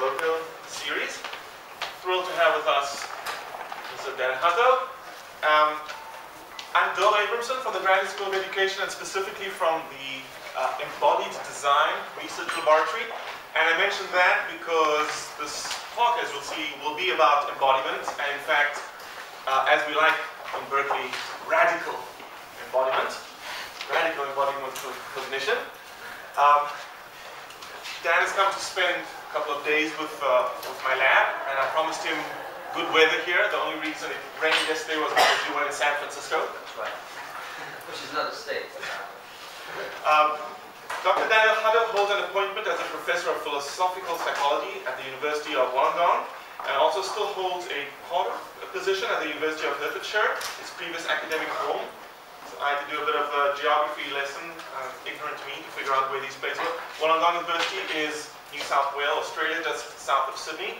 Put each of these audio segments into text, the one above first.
colloquial series. Thrilled to have with us Mr. Dan Hutto. Um, I'm Bill Abrahamson from the Graduate School of Education and specifically from the uh, Embodied Design Research Laboratory. And I mentioned that because this talk, as you'll see, will be about embodiment. And in fact, uh, as we like in Berkeley, radical embodiment, radical embodiment cognition. Um, Dan has come to spend a couple of days with, uh, with my lab, and I promised him good weather here. The only reason it rained yesterday was because you were in San Francisco. That's right. Which is another state. Um, Dr. Daniel Hutto holds an appointment as a professor of philosophical psychology at the University of Wollongong, and also still holds a position at the University of Hertfordshire, his previous academic home. So I had to do a bit of a geography lesson, uh, ignorant to me, to figure out where these places were. Wollongong University is New South Wales, Australia, just south of Sydney.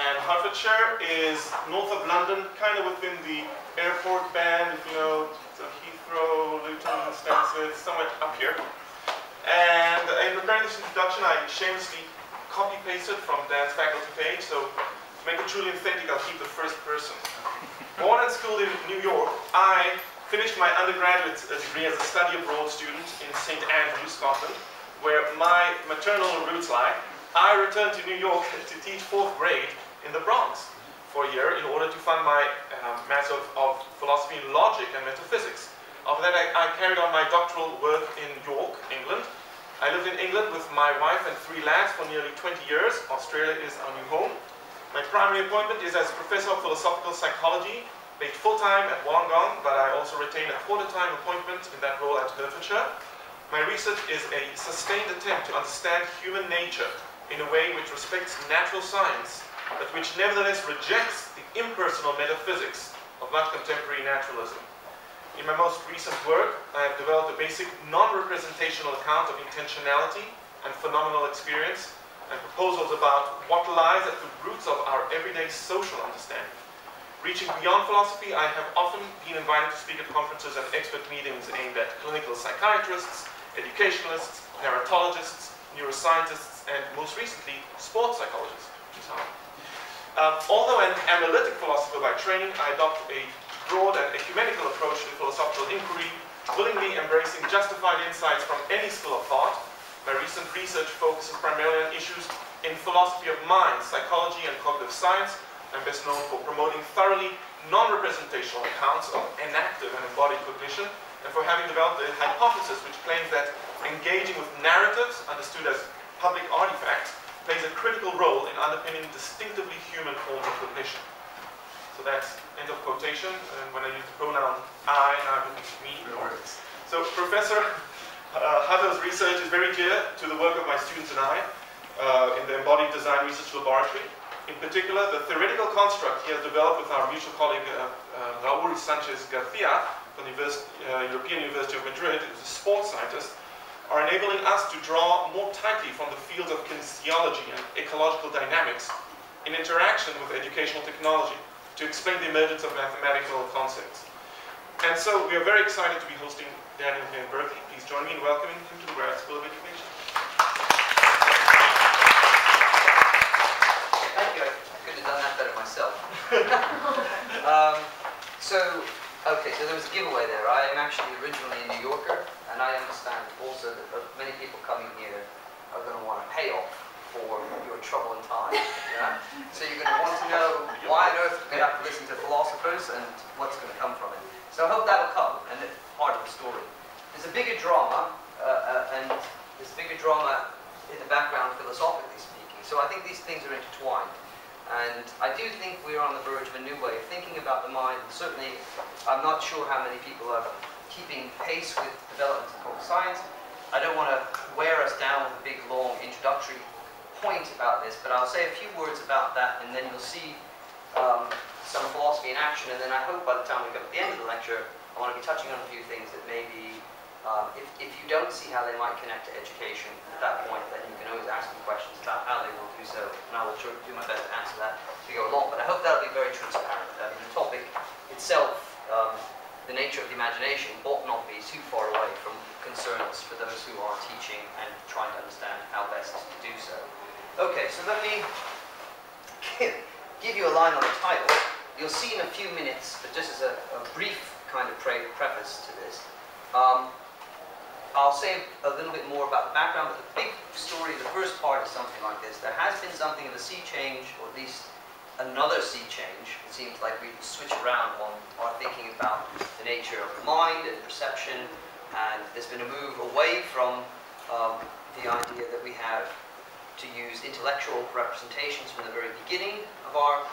And Hertfordshire is north of London, kind of within the airport band, you know, so Heathrow, Luton, Stansted, somewhere up here. And in preparing this introduction, I shamelessly copy-pasted from Dan's faculty page, so to make it truly authentic, I'll keep the first person. Born and schooled in New York, I finished my undergraduate degree as a study abroad student in St. Andrews, Scotland, where my maternal roots lie. I returned to New York to teach fourth grade in the Bronx for a year in order to fund my uh, Master of, of, Philosophy Logic and Metaphysics. After that, I, I carried on my doctoral work in York, England. I lived in England with my wife and three lads for nearly 20 years. Australia is our new home. My primary appointment is as Professor of Philosophical Psychology paid full-time at Wollongong, but I also retain a quarter-time appointment in that role at Hertfordshire. My research is a sustained attempt to understand human nature in a way which respects natural science, but which nevertheless rejects the impersonal metaphysics of much contemporary naturalism. In my most recent work, I have developed a basic non-representational account of intentionality and phenomenal experience, and proposals about what lies at the roots of our everyday social understanding. Reaching beyond philosophy, I have often been invited to speak at conferences and expert meetings aimed at clinical psychiatrists, educationalists, narratologists, neuroscientists, and most recently, sports psychologists, um, although an analytic philosopher by training, I adopt a broad and ecumenical approach to philosophical inquiry, willingly embracing justified insights from any school of thought. My recent research focuses primarily on issues in philosophy of mind, psychology, and cognitive science, I'm best known for promoting thoroughly non-representational accounts of enactive and embodied cognition, and for having developed a hypothesis which claims that engaging with narratives, understood as public artifacts, plays a critical role in underpinning distinctively human forms of cognition. So that's end of quotation, and when I use the pronoun I, now I mean me. So Professor uh, research is very dear to the work of my students and I uh, in the Embodied Design Research Laboratory. In particular, the theoretical construct he has developed with our mutual colleague uh, uh, Raul Sanchez Garcia from the University, uh, European University of Madrid, who's a sports scientist, are enabling us to draw more tightly from the fields of kinesiology and ecological dynamics in interaction with educational technology to explain the emergence of mathematical concepts. And so we are very excited to be hosting Daniel here in Berkeley. Please join me in welcoming him to the Graduate School of Education. Thank you. I could have done that better myself. um, so, okay, so there was a giveaway there. I am actually originally a New Yorker, and I understand also that many people coming here are going to want to pay off for your trouble and time. Yeah? So you're going to want to know why on earth you're going to have to listen to philosophers and what's going to come from it. So I hope that'll come, and it's part of the story. There's a bigger drama, uh, uh, and there's bigger drama in the background philosophically speaking. So I think these things are intertwined. And I do think we're on the verge of a new way of thinking about the mind. Certainly, I'm not sure how many people are keeping pace with developments in corporate science. I don't want to wear us down with a big, long introductory point about this, but I'll say a few words about that, and then you'll see um, some philosophy in action. And then I hope by the time we get to the end of the lecture, I want to be touching on a few things that maybe, um, if, if you don't see how they might connect to education at that point, then you can always ask me questions about how they will do so, and I will do my best to answer that as we go along. But I hope that'll be very transparent. I mean, the topic itself, um, the nature of the imagination, ought not be too far away from concerns for those who are teaching and trying to understand how best to do so. Okay, so let me give you a line on the title. You'll see in a few minutes, but just as a, a brief kind of pre preface to this, um, I'll say a little bit more about the background, but the big story, the first part is something like this. There has been something of a sea change, or at least another sea change. It seems like we switch around on our thinking about the nature of mind and perception, and there's been a move away from um, the idea that we have to use intellectual representations from the very beginning of our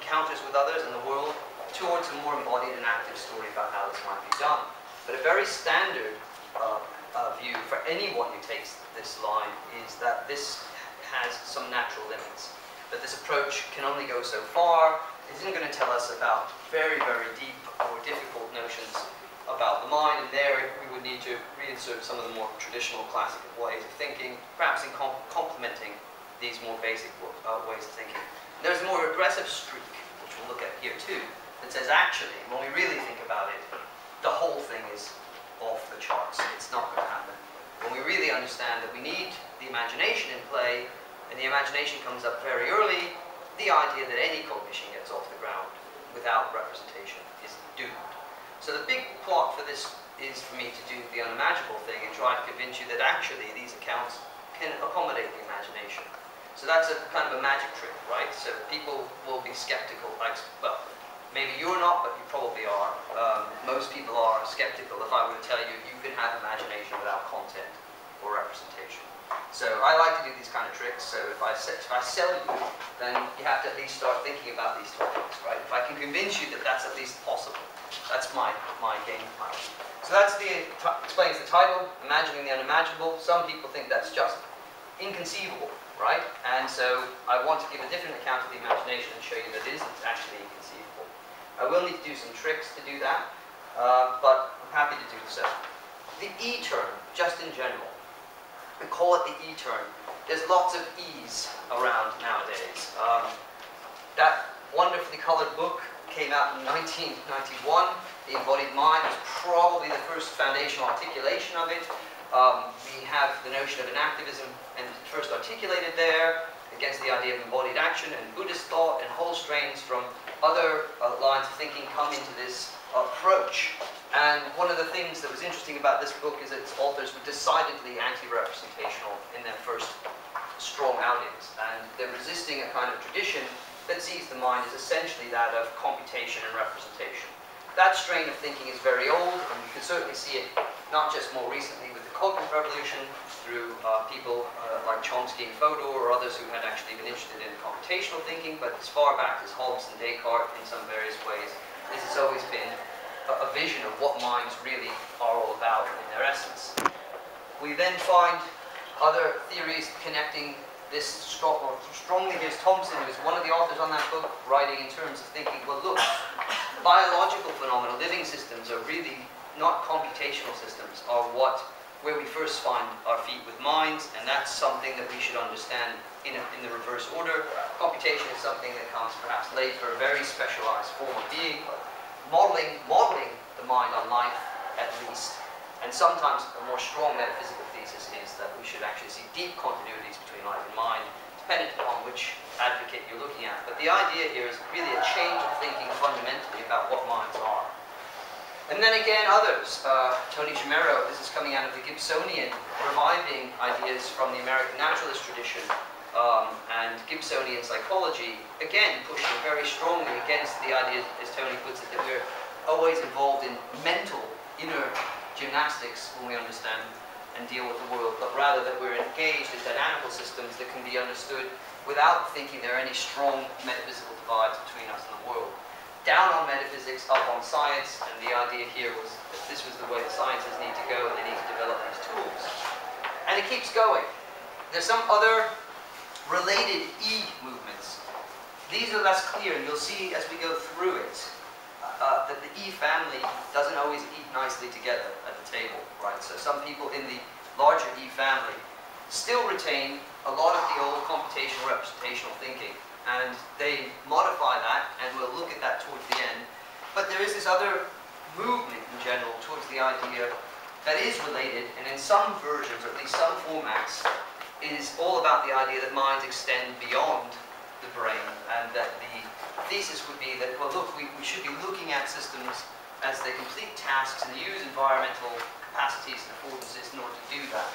encounters with others in the world towards a more embodied and active story about how this might be done. But a very standard uh, uh, view for anyone who takes this line is that this has some natural limits. That this approach can only go so far. It isn't going to tell us about very, very deep or difficult notions about the mind, and there we would need to reinsert some of the more traditional classical ways of thinking, perhaps in com complementing these more basic uh, ways of thinking. And there's a more aggressive streak, which we'll look at here too, that says actually, when we really think about it, the whole thing is off the charts. It's not going to happen. When we really understand that we need the imagination in play, and the imagination comes up very early, the idea that any cognition gets off the ground without representation is doomed. So the big plot for this is for me to do the unimaginable thing and try to convince you that actually these accounts can accommodate the imagination. So that's a kind of a magic trick, right? So people will be skeptical, like, well, Maybe you're not, but you probably are. Um, most people are skeptical if I were to tell you you can have imagination without content or representation. So I like to do these kind of tricks. So if I, if I sell you, then you have to at least start thinking about these topics, right? If I can convince you that that's at least possible, that's my, my game plan. So that's the, explains the title, Imagining the Unimaginable. Some people think that's just inconceivable, right? And so I want to give a different account of the imagination and show you that it isn't actually I will need to do some tricks to do that, uh, but I'm happy to do so. The E term, just in general, we call it the E turn. There's lots of E's around nowadays. Um, that wonderfully colored book came out in 1991. The Embodied Mind was probably the first foundational articulation of it. Um, we have the notion of enactivism and first articulated there against the idea of embodied action and Buddhist thought and whole strains from other uh, lines of thinking come into this approach. And one of the things that was interesting about this book is its authors were decidedly anti-representational in their first strong outings. And they're resisting a kind of tradition that sees the mind as essentially that of computation and representation. That strain of thinking is very old, and you can certainly see it not just more recently with the cognitive revolution, through uh, people uh, like Chomsky and Fodor or others who had actually been interested in computational thinking, but as far back as Hobbes and Descartes in some various ways, this has always been a, vision of what minds really are all about in their essence. We then find other theories connecting this strong, strongly. Here's Thompson, who's one of the authors on that book, writing in terms of thinking, well, look, biological phenomena, living systems are really not computational systems, are what where we first find our feet with minds, and that's something that we should understand in, a, in the reverse order. Computation is something that comes perhaps late for a very specialized form of being, but modeling, modeling the mind on life at least. And sometimes a more strong metaphysical thesis is that we should actually see deep continuities between life and mind, dependent upon which advocate you're looking at. But the idea here is really a change of thinking fundamentally about what minds are. And then again, others. Uh, Tony Chemero, this is coming out of the Gibsonian, reviving ideas from the American naturalist tradition um, and Gibsonian psychology, again pushing very strongly against the idea, as Tony puts it, that we're always involved in mental, inner gymnastics when we understand and deal with the world, but rather that we're engaged in dynamical systems that can be understood without thinking there are any strong metaphysical divides between us and the world down on metaphysics, up on science, and the idea here was that this was the way the sciences need to go and they need to develop these tools. And it keeps going. There's some other related E movements. These are less clear, and you'll see as we go through it uh, that the E family doesn't always eat nicely together at the table, right? So some people in the larger E family still retain a lot of the old computational representational thinking and they modify that, and we'll look at that towards the end. But there is this other movement in general towards the idea that is related, and in some versions, or at least some formats, is all about the idea that minds extend beyond the brain, and that the thesis would be that, well, look, we, we should be looking at systems as they complete tasks and use environmental capacities and affordances in order to do that.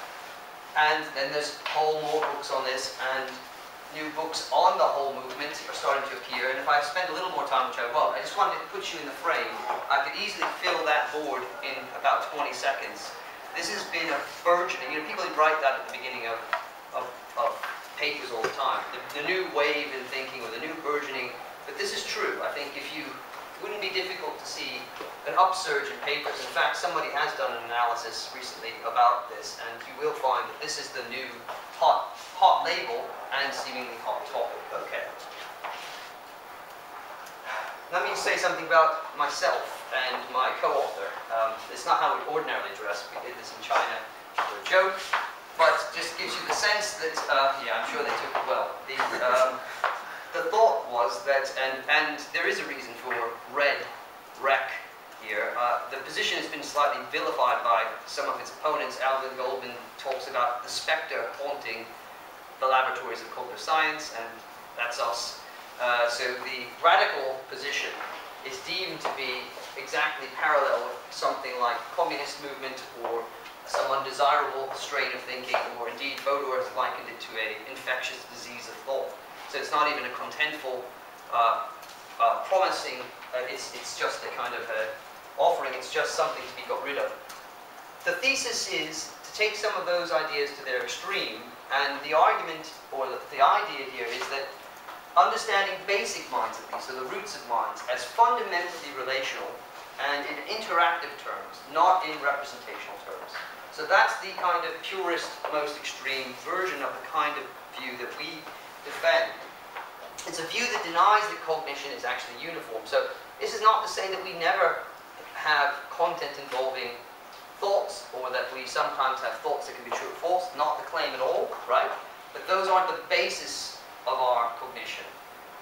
And then there's whole more books on this, and new books on the whole movement are starting to appear. And if I spend a little more time, which I won't, I just wanted to put you in the frame. I could easily fill that board in about 20 seconds. This has been a burgeoning, you know, people who write that at the beginning of, of, of papers all the time. The, the new wave in thinking or the new burgeoning, but this is true. I think if you, it wouldn't be difficult to see an upsurge in papers. In fact, somebody has done an analysis recently about this, and you will find that this is the new hot, hot label and seemingly hot topic. Okay. Let me say something about myself and my co-author. Um, it's not how we ordinarily dress. We did this in China for a joke, but just gives you the sense that, uh, yeah, I'm sure they took it well. The, um, the thought was that, and, and there is a reason for red rec here. Uh, the position has been slightly vilified by some of its opponents. Alvin Goldman talks about the specter haunting the laboratories of cognitive science, and that's us. Uh, so the radical position is deemed to be exactly parallel with something like communist movement or some undesirable strain of thinking, or indeed Fodor has likened it to a infectious disease of thought. So it's not even a contentful, uh, uh, promising, uh, it's, it's just a kind of offering, it's just something to be got rid of. The thesis is to take some of those ideas to their extreme, and the argument, or the, the idea here is that understanding basic minds at least, so the roots of minds, as fundamentally relational and in interactive terms, not in representational terms. So that's the kind of purest, most extreme version of the kind of view that we defend. It's a view that denies that cognition is actually uniform. So this is not to say that we never have content involving thoughts, or that we sometimes have thoughts that can be true or false, not the claim at all, right? But those aren't the basis of our cognition.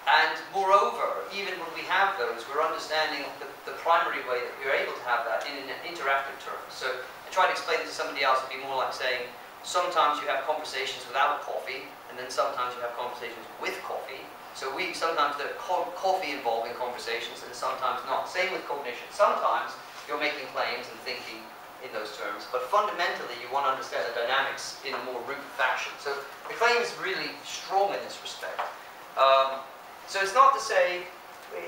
And moreover, even when we have those, we're understanding the, the primary way that we're able to have that in an interactive term. So I try to explain this to somebody else, it'd be more like saying, sometimes you have conversations without coffee, and then sometimes you have conversations with coffee. So we sometimes there co coffee involving conversations, and sometimes not. Same with cognition. Sometimes you're making claims and thinking in those terms, but fundamentally you want to understand the dynamics in a more root fashion. So the claim is really strong in this respect. Um, so it's not to say,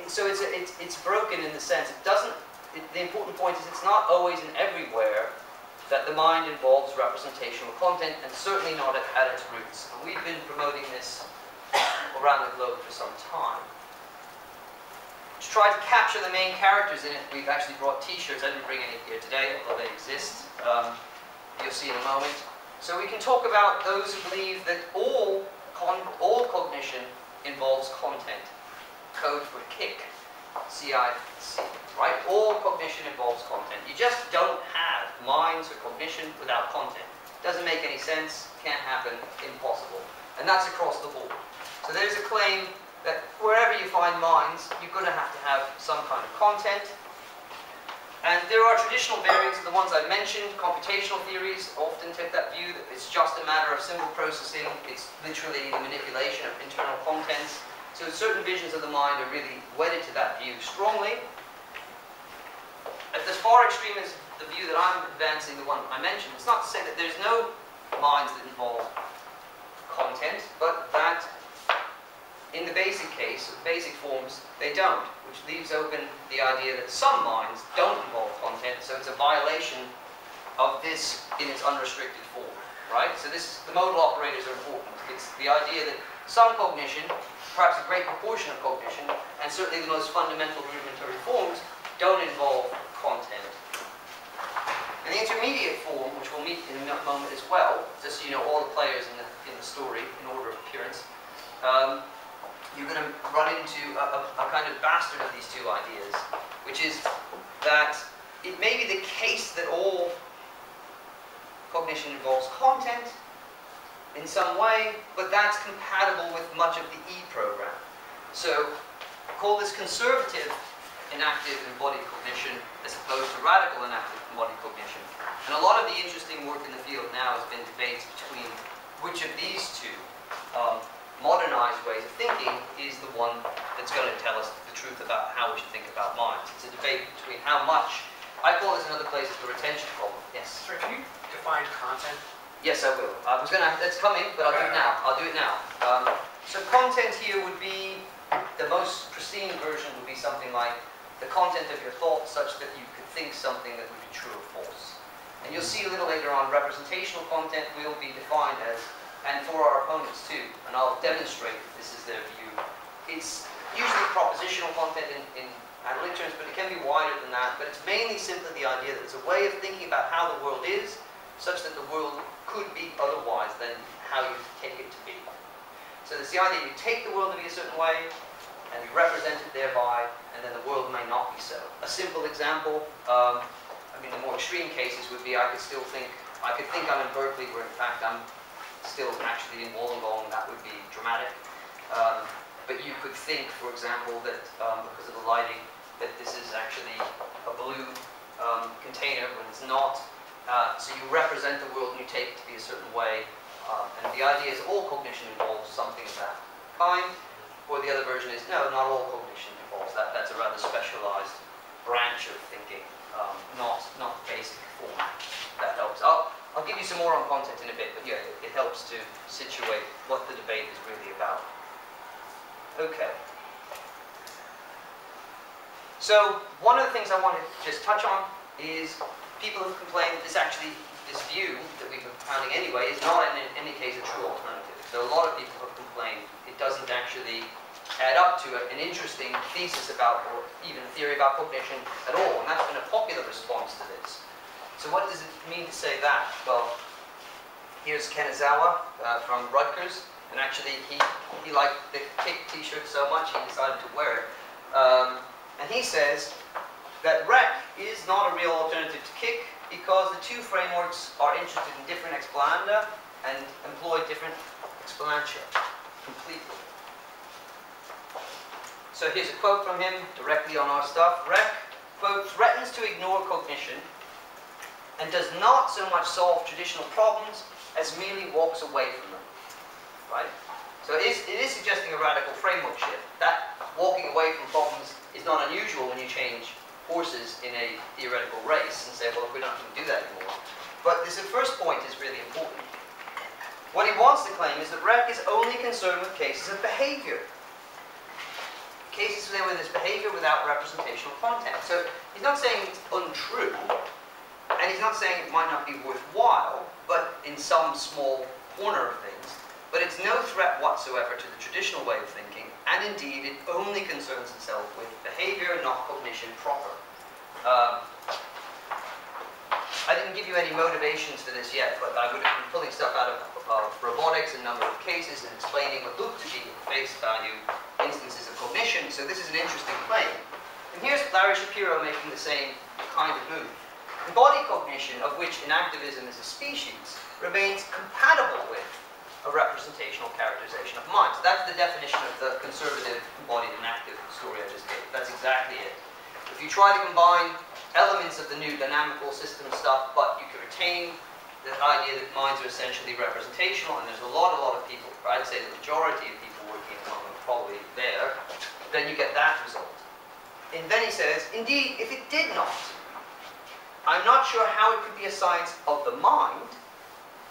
so it's, it's, it's broken in the sense, it doesn't, it, the important point is it's not always and everywhere that the mind involves representational content, and certainly not at, at its roots. And we've been promoting this around the globe for some time. To try to capture the main characters in it, we've actually brought t-shirts. I didn't bring any here today, although they exist. Um, you'll see in a moment. So we can talk about those who believe that all, all cognition involves content. Code for kick, C-I-C, right? All cognition involves content. You just don't have minds or cognition without content. Doesn't make any sense, can't happen, impossible. And that's across the board. So there's a claim that wherever you find minds, you're going to have to have some kind of content, and there are traditional variants of the ones I mentioned. Computational theories often take that view that it's just a matter of symbol processing. It's literally the manipulation of internal contents. So certain visions of the mind are really wedded to that view strongly. At as far extreme as the view that I'm advancing, the one I mentioned, it's not to say that there's no minds that involve content, but that in the basic case, basic forms, they don't which leaves open the idea that some minds don't involve content, so it's a violation of this in its unrestricted form, right? So this, the modal operators are important. It's the idea that some cognition, perhaps a great proportion of cognition, and certainly the most fundamental rudimentary forms, don't involve content. And the intermediate form, which we'll meet in a moment as well, just so you know all the players in the, in the story in order of appearance, um, you're going to run into a, a, a, kind of bastard of these two ideas, which is that it may be the case that all cognition involves content in some way, but that's compatible with much of the E program. So call this conservative enactive embodied cognition as opposed to radical enactive embodied cognition. And a lot of the interesting work in the field now has been debates between which of these two um, modernized ways of thinking is the one that's going to tell us the truth about how we should think about minds. It's a debate between how much, I call this in other places the retention problem. Yes? Sorry, can you define content? Yes, I will. I was going to, that's coming, but I'll do it now. I'll do it now. Um, so content here would be, the most pristine version would be something like the content of your thoughts such that you could think something that would be true or false. And you'll see a little later on, representational content will be defined as, and for our opponents too, and I'll demonstrate that this is their view. It's usually propositional content in, in analytic terms, but it can be wider than that. But it's mainly simply the idea that it's a way of thinking about how the world is, such that the world could be otherwise than how you take it to be. So there's the idea you take the world to be a certain way, and you represent it thereby, and then the world may not be so. A simple example, um, I mean, the more extreme cases would be I could still think, I could think I'm in Berkeley, where in fact I'm still actually in Wollongong, that would be dramatic. Um, but you could think, for example, that um, because of the lighting, that this is actually a blue um, container when it's not. Uh, so you represent the world and you take it to be a certain way. Uh, and the idea is all cognition involves something of that kind. Or the other version is, no, not all cognition involves that. That's a rather specialized branch of thinking um, not, not basic format. That helps. I'll, I'll give you some more on content in a bit, but yeah, it, it helps to situate what the debate is really about. Okay. So one of the things I want to just touch on is people have complained that this actually, this view that we've been pounding anyway, is not in any case a true alternative. So a lot of people have complained it doesn't actually add up to an interesting thesis about, or even a theory about cognition at all. And that's been a popular response to this. So what does it mean to say that? Well, here's Ken Aizawa uh, from Rutgers. And actually, he, he liked the Kik t-shirt so much, he decided to wear it. Um, and he says that REC is not a real alternative to Kik because the two frameworks are interested in different explananda and employ different explanantia completely. So here's a quote from him directly on our stuff. REC, quote, threatens to ignore cognition and does not so much solve traditional problems as merely walks away from them. Right? So it is, it is suggesting a radical framework shift. That walking away from problems is not unusual when you change horses in a theoretical race and say, well, we're not going to do that anymore. But this first point is really important. What he wants to claim is that REC is only concerned with cases of behavior cases where there's behavior without representational content. So he's not saying it's untrue, and he's not saying it might not be worthwhile, but in some small corner of things. But it's no threat whatsoever to the traditional way of thinking, and indeed it only concerns itself with behavior, not cognition proper. Um, I didn't give you any motivations for this yet, but I would have been pulling stuff out of, of robotics, a number of cases, and explaining what looked to be face value instances of cognition. So this is an interesting claim. And here's Larry Shapiro making the same kind of move. Body cognition, of which enactivism is a species, remains compatible with a representational characterization of mind. So that's the definition of the conservative embodied and active story I just gave. That's exactly it. If you try to combine elements of the new dynamical system stuff, but you can retain the idea that minds are essentially representational, and there's a lot, a lot of people, I'd say the majority of people working at the moment probably there, then you get that result. And then he says, indeed, if it did not, I'm not sure how it could be a science of the mind,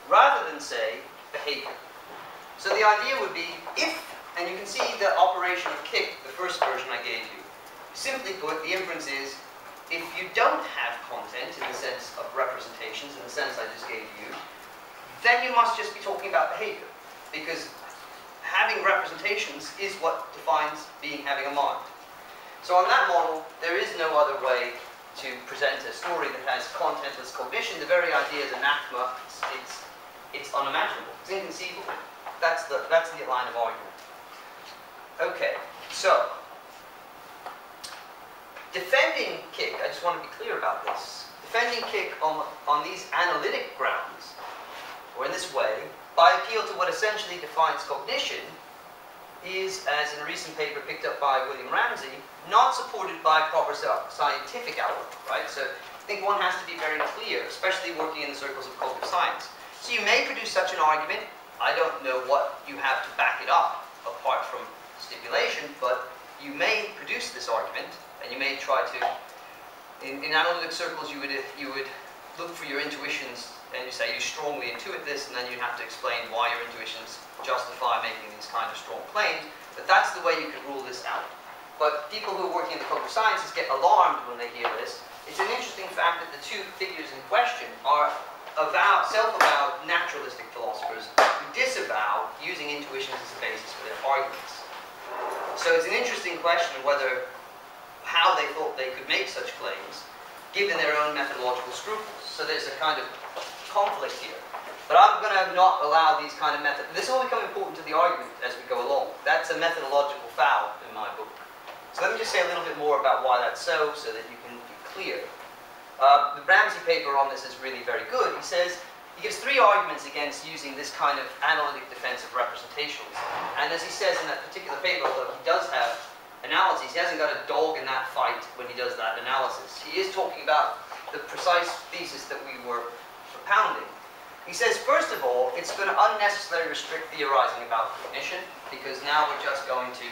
rather than say behavior. So the idea would be, if, and you can see the operation of kick, the first version I gave you, simply put, the inference is, if you don't have content in the sense of representations, in the sense I just gave you, then you must just be talking about behavior. Because having representations is what defines being having a mind. So on that model, there is no other way to present a story that has contentless cognition. The very idea is anathema. It's, it's, it's unimaginable. It's inconceivable. That's the, that's the line of argument. Okay, so defending kick, I just want to be clear about this, defending kick on, on these analytic grounds, or in this way, by appeal to what essentially defines cognition, is, as in a recent paper picked up by William Ramsey, not supported by proper scientific outlook, right? So I think one has to be very clear, especially working in the circles of cognitive science. So you may produce such an argument. I don't know what you have to back it up, apart from stipulation, but you may produce this argument, and you may try to, in, in analytic circles, you would, you would look for your intuitions, and you say you strongly intuit this, and then you have to explain why your intuitions justify making these kind of strong claims. But that's the way you could rule this out. But people who are working in the cognitive sciences get alarmed when they hear this. It's an interesting fact that the two figures in question are avowed, self-avowed naturalistic philosophers who disavow using intuitions as a basis for their arguments. So it's an interesting question whether how they thought they could make such claims, given their own methodological scruples. So there's a kind of conflict here. But I'm going to not allow these kind of methods. This will become important to the argument as we go along. That's a methodological foul in my book. So let me just say a little bit more about why that's so, so that you can be clear. Uh, the Ramsey paper on this is really very good. He says, he gives three arguments against using this kind of analytic defense of representations. And as he says in that particular paper, although he does have analyses, he hasn't got a dog in that fight when he does that analysis. He is talking about the precise thesis that we were propounding. He says, first of all, it's going to unnecessarily restrict theorizing about cognition, because now we're just going to,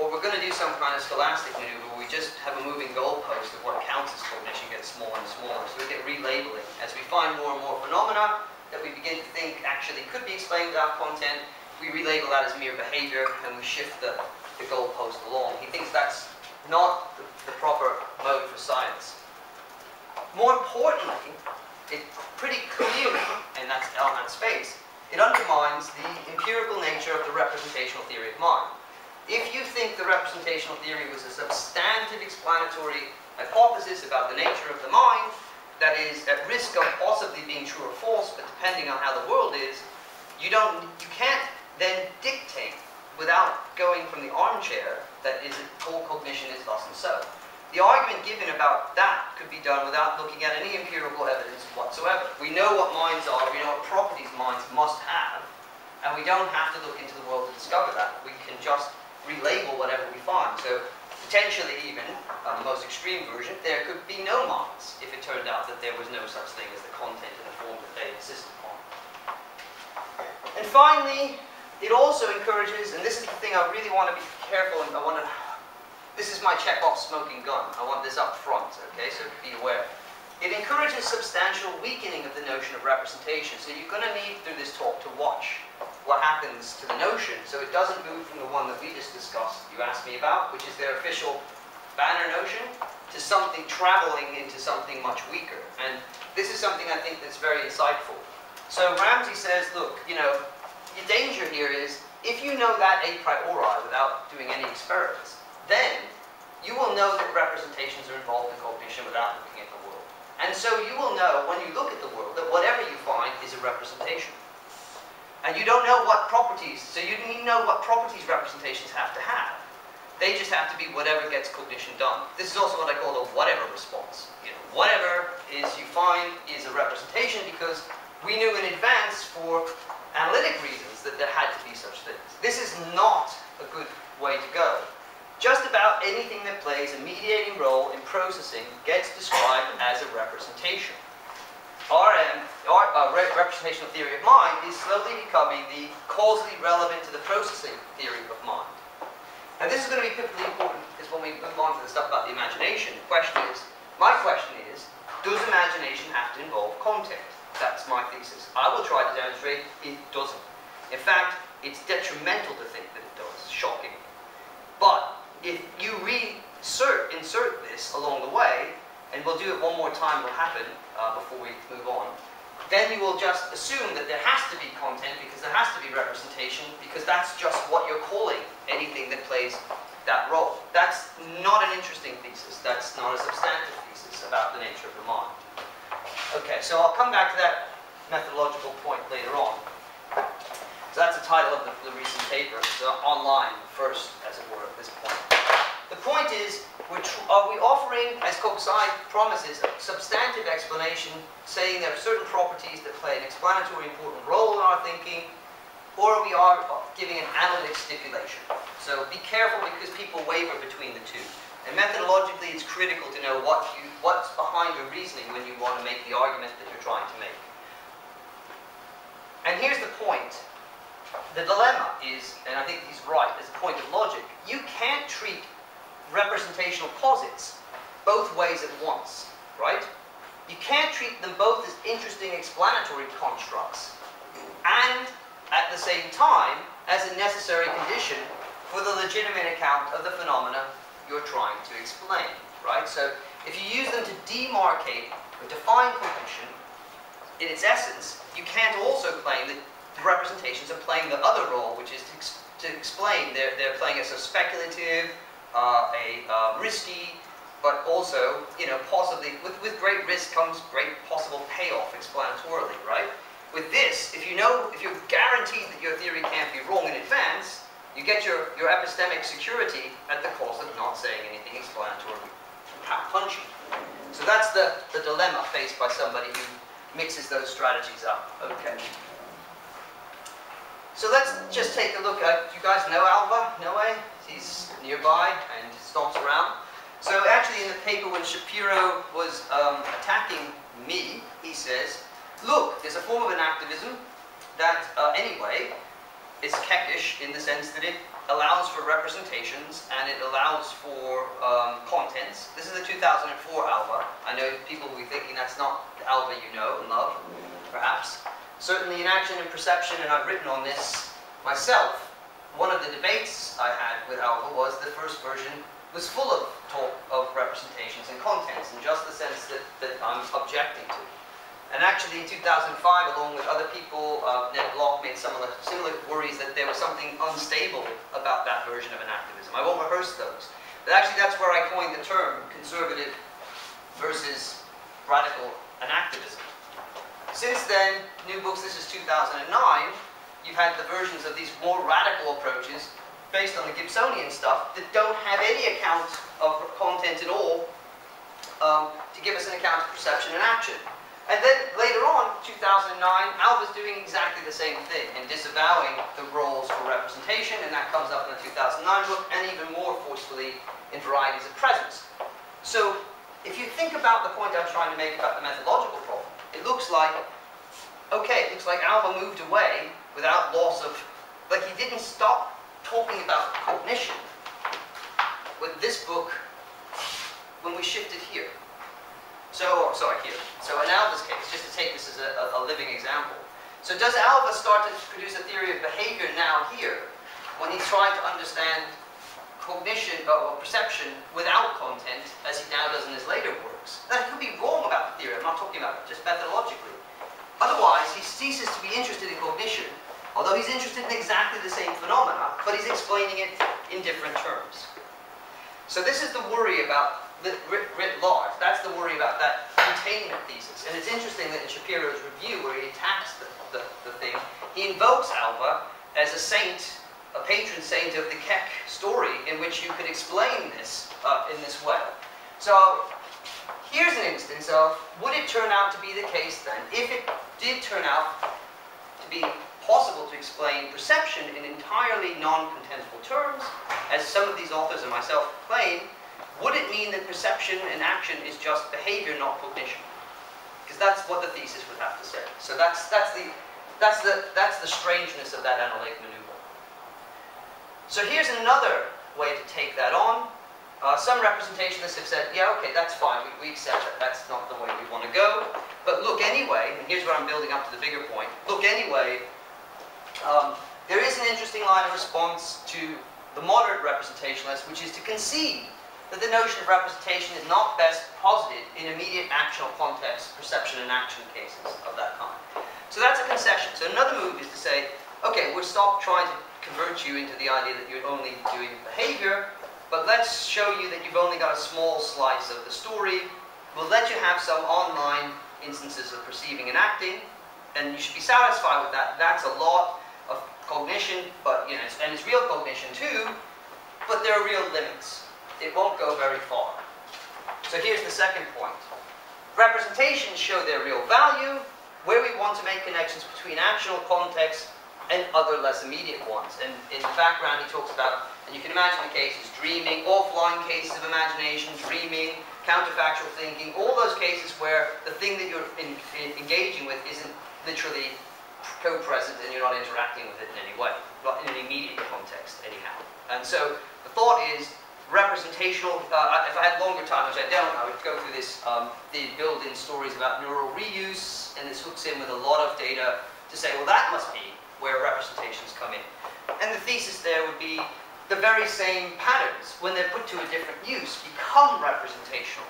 or we're going to do some kind of scholastic maneuver we just have a moving goalpost of what counts as cognition gets smaller and smaller. So we get relabeling. As we find more and more phenomena that we begin to think actually could be explained without content, we relabel that as mere behavior and we shift the, the goalpost along. He thinks that's not the, the proper mode for science. More importantly, it pretty clearly, and that's element space, it undermines the empirical nature of the representational theory of mind. If you think the representational theory was a substantive explanatory hypothesis about the nature of the mind, that is at risk of possibly being true or false, but depending on how the world is, you don't, you can't then dictate without going from the armchair that is all cognition is thus and so. The argument given about that could be done without looking at any empirical evidence whatsoever. We know what minds are, we know what properties minds must have, and we don't have to look into the world to discover that. We can just relabel whatever we find. So potentially even, um, the most extreme version, there could be no minds if it turned out that there was no such thing as the content and the form that they insist upon. And finally, it also encourages, and this is the thing I really want to be careful and I want to this is my Chekhov smoking gun. I want this up front, okay, so be aware. It encourages substantial weakening of the notion of representation. So you're going to need, through this talk, to watch what happens to the notion so it doesn't move from the one that we just discussed, you asked me about, which is their official banner notion, to something traveling into something much weaker. And this is something I think that's very insightful. So Ramsey says, look, you know, the danger here is if you know that a priori without doing any experiments, then you will know that representations are involved in cognition without looking at the world. And so you will know, when you look at the world, that whatever you find is a representation. And you don't know what properties, so you don't even know what properties representations have to have. They just have to be whatever gets cognition done. This is also what I call a whatever response. You know, whatever is you find is a representation because we knew in advance for analytic reasons that there had to be such things. This is not a good way to go. Just about anything that plays a mediating role in processing gets described as a representation. RM, or, uh, representational theory of mind, is slowly becoming the causally relevant to the processing theory of mind. And this is going to be particularly important because when we move on to the stuff about the imagination, the question is, my question is, does imagination have to involve content? That's my thesis. I will try to demonstrate it doesn't. In fact, it's detrimental to think that it does, shocking. But if you reinsert insert this along the way, and we'll do it one more time, will happen uh, before we move on, then you will just assume that there has to be content because there has to be representation because that's just what you're calling anything that plays that role. That's not an interesting thesis. That's not a substantive thesis about the nature of the mind. Okay, so I'll come back to that methodological point later on. So that's the title of the, the recent paper. It's uh, online first, as it were, at this point. The point is, are we offering, as Kokusai promises, a substantive explanation saying there are certain properties that play an explanatory important role in our thinking, or are we are uh, giving an analytic stipulation. So be careful because people waver between the two. And methodologically, it's critical to know what you, what's behind your reasoning when you want to make the argument that you're trying to make. And here's the point the dilemma is, and I think he's right, as a point of logic, you can't treat representational posits both ways at once, right? You can't treat them both as interesting explanatory constructs and at the same time as a necessary condition for the legitimate account of the phenomena you're trying to explain, right? So if you use them to demarcate or define cognition, in its essence, you can't also claim that the representations are playing the other role, which is to, ex to explain. They're, they're playing as a speculative, uh, a uh, risky, but also, you know, possibly, with, with great risk comes great possible payoff explanatorily, right? With this, if you know, if you're guaranteed that your theory can't be wrong in advance, you get your, your epistemic security at the cost of not saying anything explanatory punchy. So that's the, the dilemma faced by somebody who mixes those strategies up. Okay. So let's just take a look at, you guys know Alva? No way? He's nearby and stomps around. So actually in the paper when Shapiro was um, attacking me, he says, look, there's a form of enactivism that, uh, anyway, is Keckish in the sense that it allows for representations and it allows for um, contents. This is the 2004 Alva. I know people will be thinking that's not the Alva you know and love, perhaps. Certainly in action and perception, and I've written on this myself, one of the debates I had with Alva was the first version was full of talk of representations and contents in just the sense that, that I'm objecting to. And actually in 2005, along with other people, uh, Ned Block made some similar worries that there was something unstable about that version of enactivism. I won't rehearse those. But actually that's where I coined the term conservative versus radical enactivism. Since then, new books, this is 2009, you've had the versions of these more radical approaches based on the Gibsonian stuff that don't have any account of content at all um, to give us an account of perception and action. And then later on, 2009, Alva's doing exactly the same thing and disavowing the roles for representation, and that comes up in the 2009 book, and even more forcefully in Varieties of Presence. So if you think about the point I'm trying to make about the methodological problem, it looks like, okay, it looks like Alva moved away without loss of, like he didn't stop talking about cognition with this book when we shifted here. So, oh, sorry, here. So in Alva's case, just to take this as a, a, living example. So does Alva start to produce a theory of behavior now here, when he's trying to understand cognition uh, or perception without content, as he now does in his later works? That could be wrong about the theory, I'm not talking about it, just methodologically. Otherwise, he ceases to be interested in cognition, although he's interested in exactly the same phenomena, but he's explaining it in different terms. So this is the worry about writ, writ large. That's the worry about that containment thesis. And it's interesting that in Shapiro's review, where he attacks the, the, the thing, he invokes Alva as a saint, a patron saint of the Keck story, in which you could explain this uh, in this way. So here's an instance of, would it turn out to be the case then, if it did turn out to be possible to explain perception in entirely non-contentful terms, as some of these authors and myself claim, would it mean that perception and action is just behavior, not cognition? Because that's what the thesis would have to say. So that's, that's, the, that's, the, that's the strangeness of that analytic maneuver. So here's another way to take that on. Uh, some representationists have said, yeah, okay, that's fine, we, we accept that, that's not the way we want to go. But look anyway, and here's where I'm building up to the bigger point, look anyway, um, there is an interesting line of response to the moderate representationalist, which is to concede that the notion of representation is not best posited in immediate actional context, perception and action cases of that kind. So that's a concession. So another move is to say, okay, we'll stop trying to convert you into the idea that you're only doing behavior, but let's show you that you've only got a small slice of the story. We'll let you have some online instances of perceiving and acting, and you should be satisfied with that. That's a lot cognition, but you know, and it's real cognition too, but there are real limits it won't go very far. So here's the second point. Representations show their real value where we want to make connections between actional context and other less immediate ones. And in the background he talks about, and you can imagine the cases, dreaming, offline cases of imagination, dreaming, counterfactual thinking, all those cases where the thing that you're in, in engaging with isn't literally co-present and you're not interacting with it in any way, not in an immediate context anyhow. And so the thought is representational, uh, if I had longer time, which I don't, I would go through this, um, the build-in stories about neural reuse, and this hooks in with a lot of data to say, well, that must be where representations come in. And the thesis there would be the very same patterns, when they're put to a different use, become representational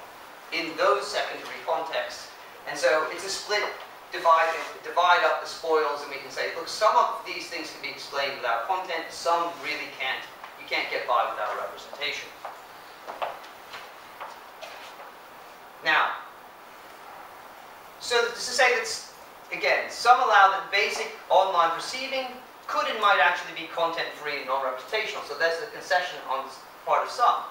in those secondary contexts. And so it's a split, divide, divide up the spoils, and we can say, look, some of these things can be explained without content, some really can't. You can't get by without representation. Now, so to say that, again, some allow that basic online receiving could and might actually be content-free and non-representational. So there's a concession on the part of some.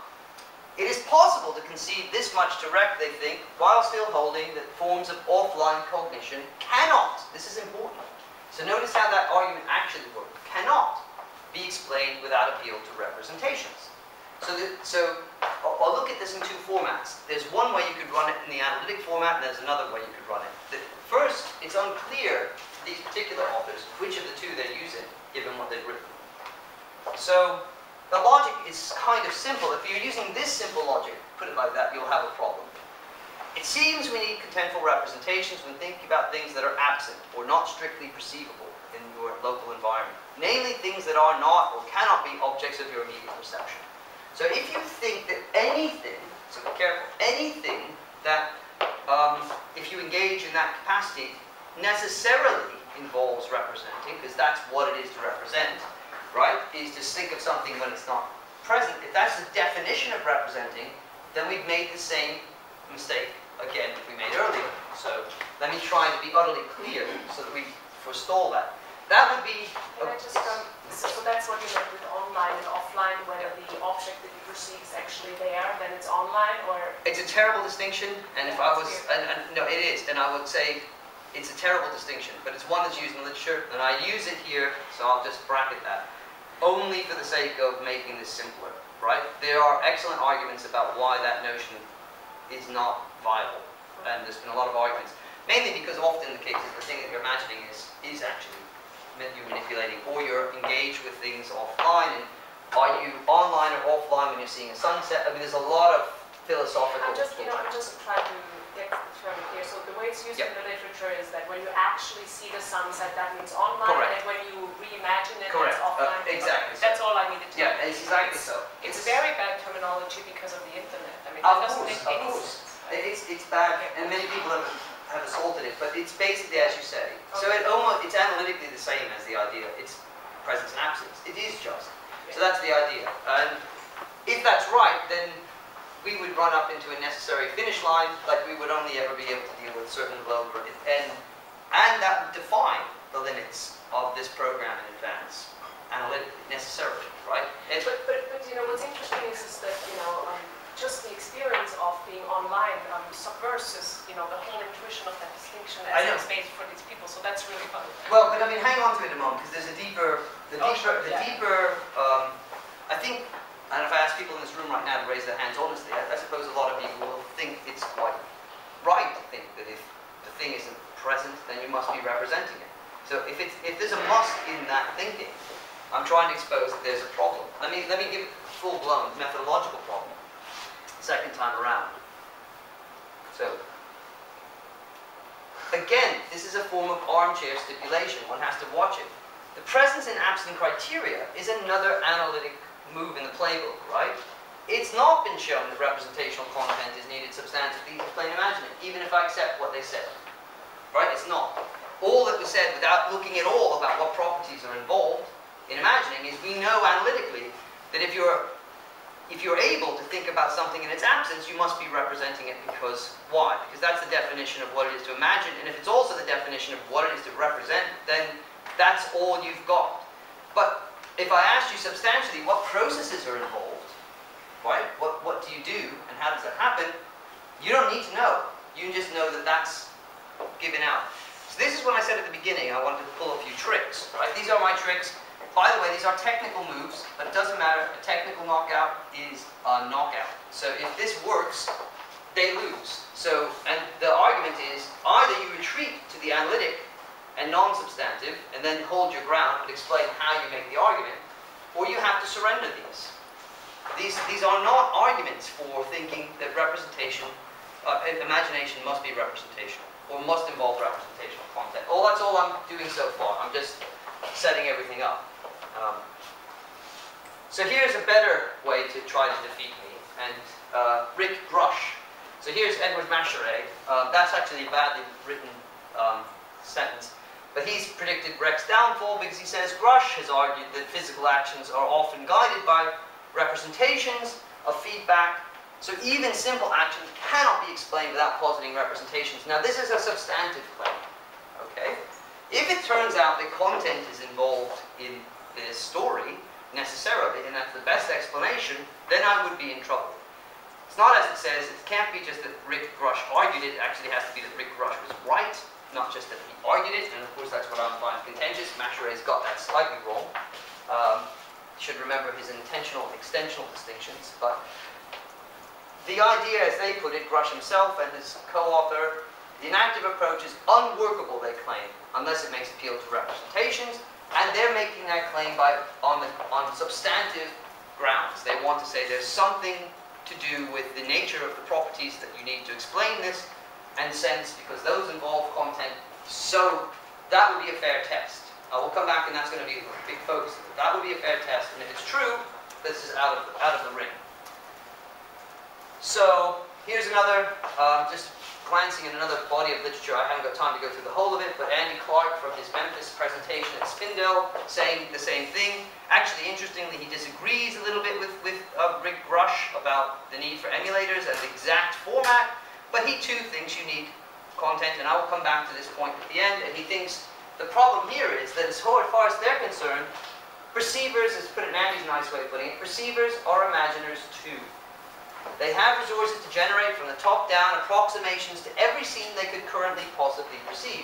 It is possible to concede this much to direct, they think, while still holding that forms of offline cognition cannot, this is important. So notice how that argument actually works, cannot be explained without appeal to representations. So, the, so I'll, I'll look at this in two formats. There's one way you could run it in the analytic format, and there's another way you could run it. The, first, it's unclear to these particular authors which of the two they're using, given what they've written. So the logic is kind of simple. If you're using this simple logic, put it like that, you'll have a problem. It seems we need contentful representations when thinking about things that are absent or not strictly perceivable in your local environment namely things that are not or cannot be objects of your immediate perception. So if you think that anything, so be careful, anything that, um, if you engage in that capacity, necessarily involves representing, because that's what it is to represent, right, is to think of something when it's not present. If that's the definition of representing, then we've made the same mistake again that we made earlier. So let me try to be utterly clear so that we forestall that. That would be. Can I just, um, so, so that's what you meant with online and offline, whether the object that you perceive is actually there, then it's online, or? It's a terrible distinction, and if I was, and, and no, it is, and I would say it's a terrible distinction, but it's one that's used in literature, and I use it here, so I'll just bracket that, only for the sake of making this simpler, right? There are excellent arguments about why that notion is not viable, and there's been a lot of arguments, mainly because often the case is the thing that you're imagining is, is actually you're manipulating, or you're engaged with things offline. And are you online or offline when you're seeing a sunset? I mean, there's a lot of philosophical. I'm just, you know, I'm just trying to get So the way it's used yep. in the literature is that when you actually see the sunset, that means online, Correct. and when you reimagine it, Correct. it's offline. Uh, exactly. That's all I needed to yeah, know. Yeah, exactly it's, so. It's, it's very bad terminology because of the internet. I mean, of it doesn't course, make any sense. It's, it's bad, and many people have have assaulted it, but it's basically as you say. So it almost it's analytically the same as the idea. It's presence and absence. It is just. So that's the idea. And if that's right, then we would run up into a necessary finish line, like we would only ever be able to deal with certain low and and that would define the limits of this program in advance, analytically, necessarily, right? but, but, but you know what's interesting is, is that you know. Um, just the experience of being online um, subverses, you know, the whole intuition of that distinction as a space for these people. So that's really fun. Well, but I mean, hang on to it a moment because there's a deeper, the oh, deeper, the yeah. deeper. Um, I think, and if I ask people in this room right now to raise their hands honestly, I, I suppose a lot of people will think it's quite right to think that if the thing isn't present, then you must be representing it. So if it's if there's a must in that thinking, I'm trying to expose that there's a problem. Let me let me give full-blown methodological problem second time around. So, again, this is a form of armchair stipulation. One has to watch it. The presence and absence criteria is another analytic move in the playbook, right? It's not been shown that representational content is needed substantively to plain imagine it, even if I accept what they said. Right? It's not. All that was said without looking at all about what properties are involved in imagining is we know analytically that if you're if you're able to think about something in its absence, you must be representing it because why? Because that's the definition of what it is to imagine. And if it's also the definition of what it is to represent, then that's all you've got. But if I asked you substantially what processes are involved, right? What, what do you do and how does it happen? You don't need to know. You just know that that's given out. So this is what I said at the beginning. I wanted to pull a few tricks, right? These are my tricks. By the way, these are technical moves, but it doesn't matter. A technical knockout is a knockout. So if this works, they lose. So, and the argument is either you retreat to the analytic and non-substantive, and then hold your ground and explain how you make the argument, or you have to surrender these. These, these are not arguments for thinking that representation, uh, imagination must be representational or must involve representational content. All that's all I'm doing so far. I'm just setting everything up. Um, so here's a better way to try to defeat me. And uh, Rick Grush. So here's Edward Machery. Uh, that's actually a badly written um, sentence. But he's predicted Rick's downfall because he says Grush has argued that physical actions are often guided by representations of feedback. So even simple actions cannot be explained without positing representations. Now this is a substantive claim. Okay? If it turns out that content is involved in this story, necessarily, and that's the best explanation, then I would be in trouble. It's not as it says, it can't be just that Rick Grush argued it, it actually has to be that Rick Grush was right, not just that he argued it, and of course that's what I'm finding contentious. Machery's got that slightly wrong. Um, should remember his intentional extensional distinctions, but the idea, as they put it, Grush himself and his co-author, the enactive approach is unworkable, they claim, unless it makes appeal to representations, and they're making that claim by, on, the, on substantive grounds. They want to say there's something to do with the nature of the properties that you need to explain this, and sense, because those involve content. So that would be a fair test. I will come back and that's going to be a big focus. That would be a fair test, and if it's true, this is out of, out of the ring. So here's another, um, just glancing at another body of literature, I haven't got time to go through the whole of it, but Andy Clark from his Memphis presentation at Spindel saying the same thing. Actually, interestingly, he disagrees a little bit with, with uh, Rick Grush about the need for emulators and exact format, but he too thinks you need content, and I will come back to this point at the end, and he thinks the problem here is that as far as they're concerned, perceivers, as put it in Andy's nice way of putting it, perceivers are imaginers too. They have resources to generate from the top down approximations to every scene they could currently possibly perceive.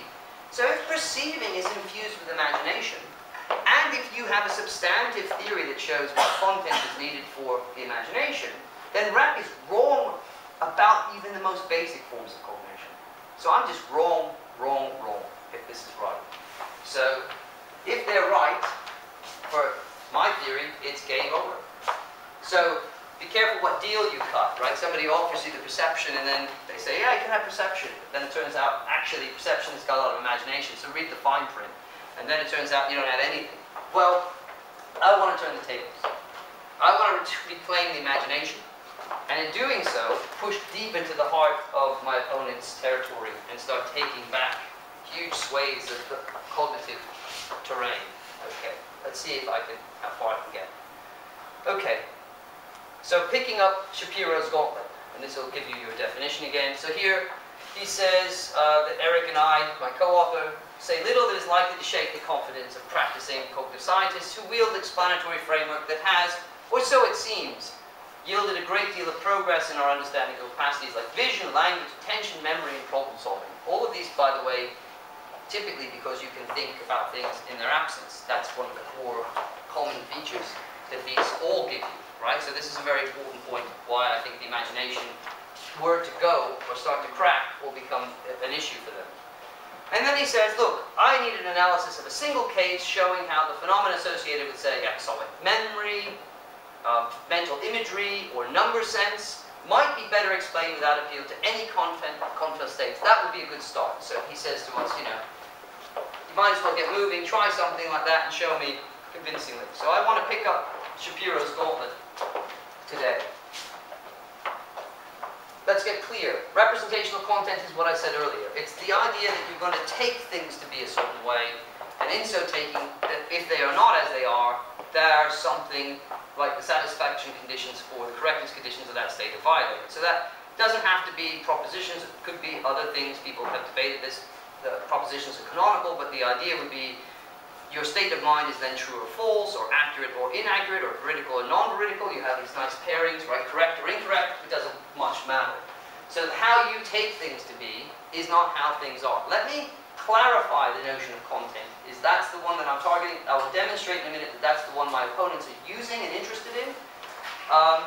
So if perceiving is infused with imagination, and if you have a substantive theory that shows what content is needed for the imagination, then REC is wrong about even the most basic forms of cognition. So I'm just wrong, wrong, wrong, if this is right. So if they're right, for my theory, it's game over. So be careful what deal you cut, right? Somebody offers you the perception and then they say, yeah, you can have perception. Then it turns out, actually, perception has got a lot of imagination, so read the fine print. And then it turns out you don't have anything. Well, I want to turn the tables. I want to reclaim the imagination. And in doing so, push deep into the heart of my opponent's territory and start taking back huge swathes of the cognitive terrain. Okay, let's see if I can, how far I can get. Okay, so picking up Shapiro's gauntlet, and this will give you your definition again. So here he says uh, that Erik and I, my co-author, say little that is likely to shake the confidence of practicing cognitive scientists who wield the explanatory framework that has, or so it seems, yielded a great deal of progress in our understanding of capacities like vision, language, attention, memory, and problem solving. All of these, by the way, typically because you can think about things in their absence. That's one of the core common features that these all give you right? So this is a very important point why I think the imagination, were to go or start to crack, will become an issue for them. And then he says, look, I need an analysis of a single case showing how the phenomena associated with, say, episodic memory, uh, mental imagery, or number sense might be better explained without appeal to any content, content states. That would be a good start. So he says to us, you know, you might as well get moving, try something like that and show me convincingly. So I want to pick up Shapiro's gauntlet today. Let's get clear. Representational content is what I said earlier. It's the idea that you're going to take things to be a certain way, and in so taking, that if they are not as they are, there's something like the satisfaction conditions or the correctness conditions of that state are violated. So that doesn't have to be propositions, it could be other things. People have debated this. The propositions are canonical, but the idea would be your state of mind is then true or false, or accurate or inaccurate, or veridical or non-veridical. You have these nice pairings, right? Correct or incorrect. It doesn't much matter. So how you take things to be is not how things are. Let me clarify the notion of content. Is that's the one that I'm targeting. I will demonstrate in a minute that that's the one my opponents are using and interested in. Um,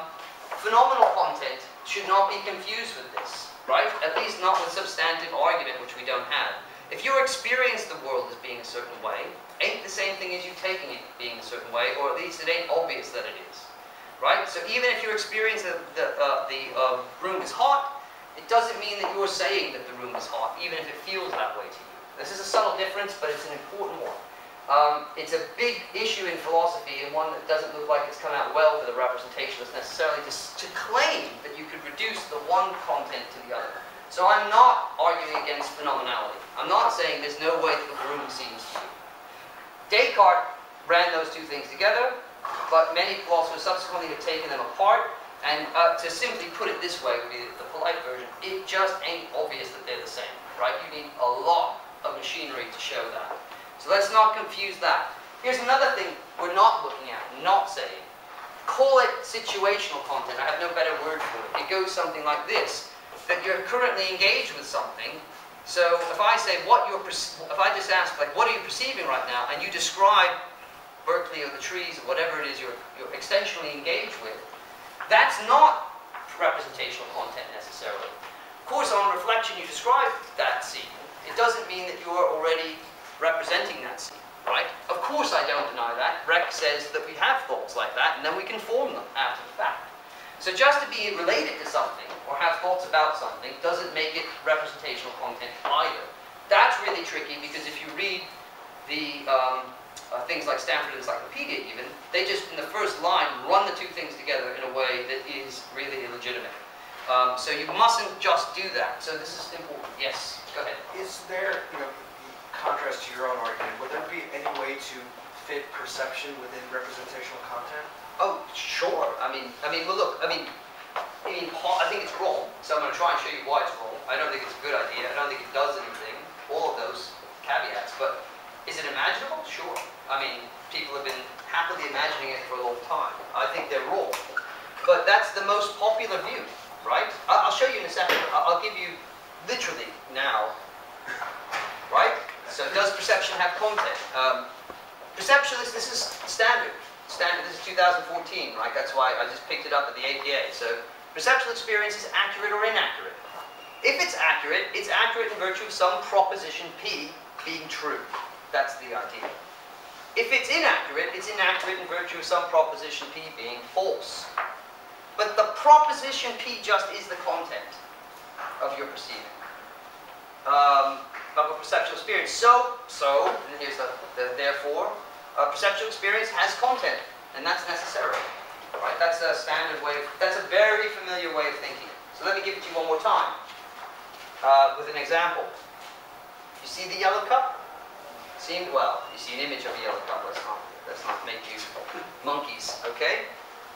phenomenal content should not be confused with this, right? At least not with substantive argument, which we don't have. If you experience the world as being a certain way, ain't the same thing as you taking it being a certain way, or at least it ain't obvious that it is. right? So even if your experience of the, uh, the uh, room is hot, it doesn't mean that you're saying that the room is hot, even if it feels that way to you. This is a subtle difference, but it's an important one. Um, it's a big issue in philosophy and one that doesn't look like it's come out well for the representationalists necessarily to, to claim that you could reduce the one content to the other. So I'm not arguing against phenomenality. I'm not saying there's no way that the room seems to you. Descartes ran those two things together, but many philosophers subsequently have taken them apart, and uh, to simply put it this way would be the polite version, it just ain't obvious that they're the same, right? You need a lot of machinery to show that. So let's not confuse that. Here's another thing we're not looking at, not saying. Call it situational content. I have no better word for it. It goes something like this. That you're currently engaged with something. So if I say what you're, if I just ask like, what are you perceiving right now? And you describe Berkeley or the trees or whatever it is you're, you're extensionally engaged with, that's not representational content necessarily. Of course, on reflection, you describe that scene. It doesn't mean that you're already representing that scene, right? Of course I don't deny that. REC says that we have thoughts like that, and then we can form them after the fact. So just to be related to something, or have thoughts about something, doesn't make it representational content either. That's really tricky, because if you read the um, uh, things like Stanford Encyclopedia even, they just, in the first line, run the two things together in a way that is really illegitimate. Um, so you mustn't just do that. So this is important. Yes, go ahead. Is there, you know, contrast to your own argument, would there be any way to fit perception within representational content? Oh, sure. I mean, I mean, well, look, I mean, I mean, I think it's wrong. So I'm going to try and show you why it's wrong. I don't think it's a good idea. I don't think it does anything. All of those caveats. But is it imaginable? Sure. I mean, people have been happily imagining it for a long time. I think they're wrong. But that's the most popular view, right? I'll show you in a second. I'll give you literally now, right? So does perception have content? Um, perception, this, this is standard. Standard, this is 2014, right? That's why I just picked it up at the APA. So perceptual experience is accurate or inaccurate. If it's accurate, it's accurate in virtue of some proposition P being true. That's the idea. If it's inaccurate, it's inaccurate in virtue of some proposition P being false. But the proposition P just is the content of your perceiving. Um, of a perceptual experience. So, so, and here's the, the therefore, a perceptual experience has content, and that's necessary. Right? That's a standard way, of, that's a very familiar way of thinking. So let me give it to you one more time, uh, with an example. You see the yellow cup? Seemed well. You see an image of a yellow cup. Let's not, let's not make you monkeys, okay?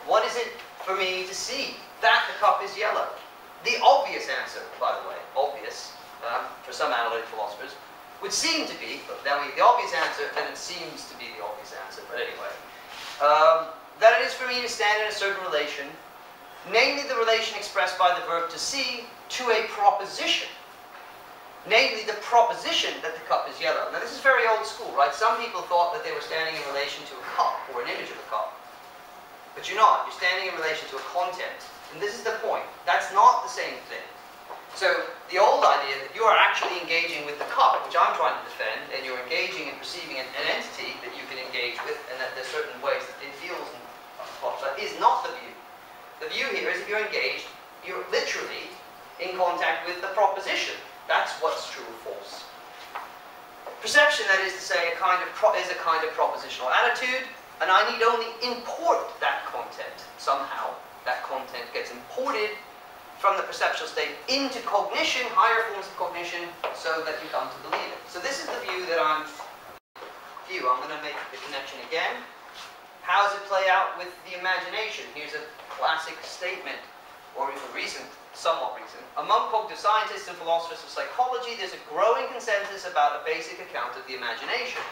What is it for me to see? That the cup is yellow. The obvious answer, by the way, obvious, um, for some analytic philosophers, would seem to be, but then we, the obvious answer, then it seems to be the obvious answer, but anyway, um, that it is for me to stand in a certain relation, namely the relation expressed by the verb to see to a proposition. Namely, the proposition that the cup is yellow. Now, this is very old school, right? Some people thought that they were standing in relation to a cup or an image of a cup. But you're not. You're standing in relation to a content. And this is the point. That's not the same thing. So the old idea that you are actually engaging with the cup, which I'm trying to defend, and you're engaging and perceiving an, an entity that you can engage with, and that there's certain ways that it feels and pops up, is not the view. The view here is if you're engaged, you're literally in contact with the proposition. That's what's true or false. Perception, that is to say, a kind of is a kind of propositional attitude, and I need only import that content somehow. That content gets imported from the perceptual state into cognition, higher forms of cognition, so that you come to believe it. So this is the view that I'm, view, I'm going to make the connection again. How does it play out with the imagination? Here's a classic statement, or even recent, somewhat recent. Among cognitive scientists and philosophers of psychology, there's a growing consensus about a basic account of the imagination.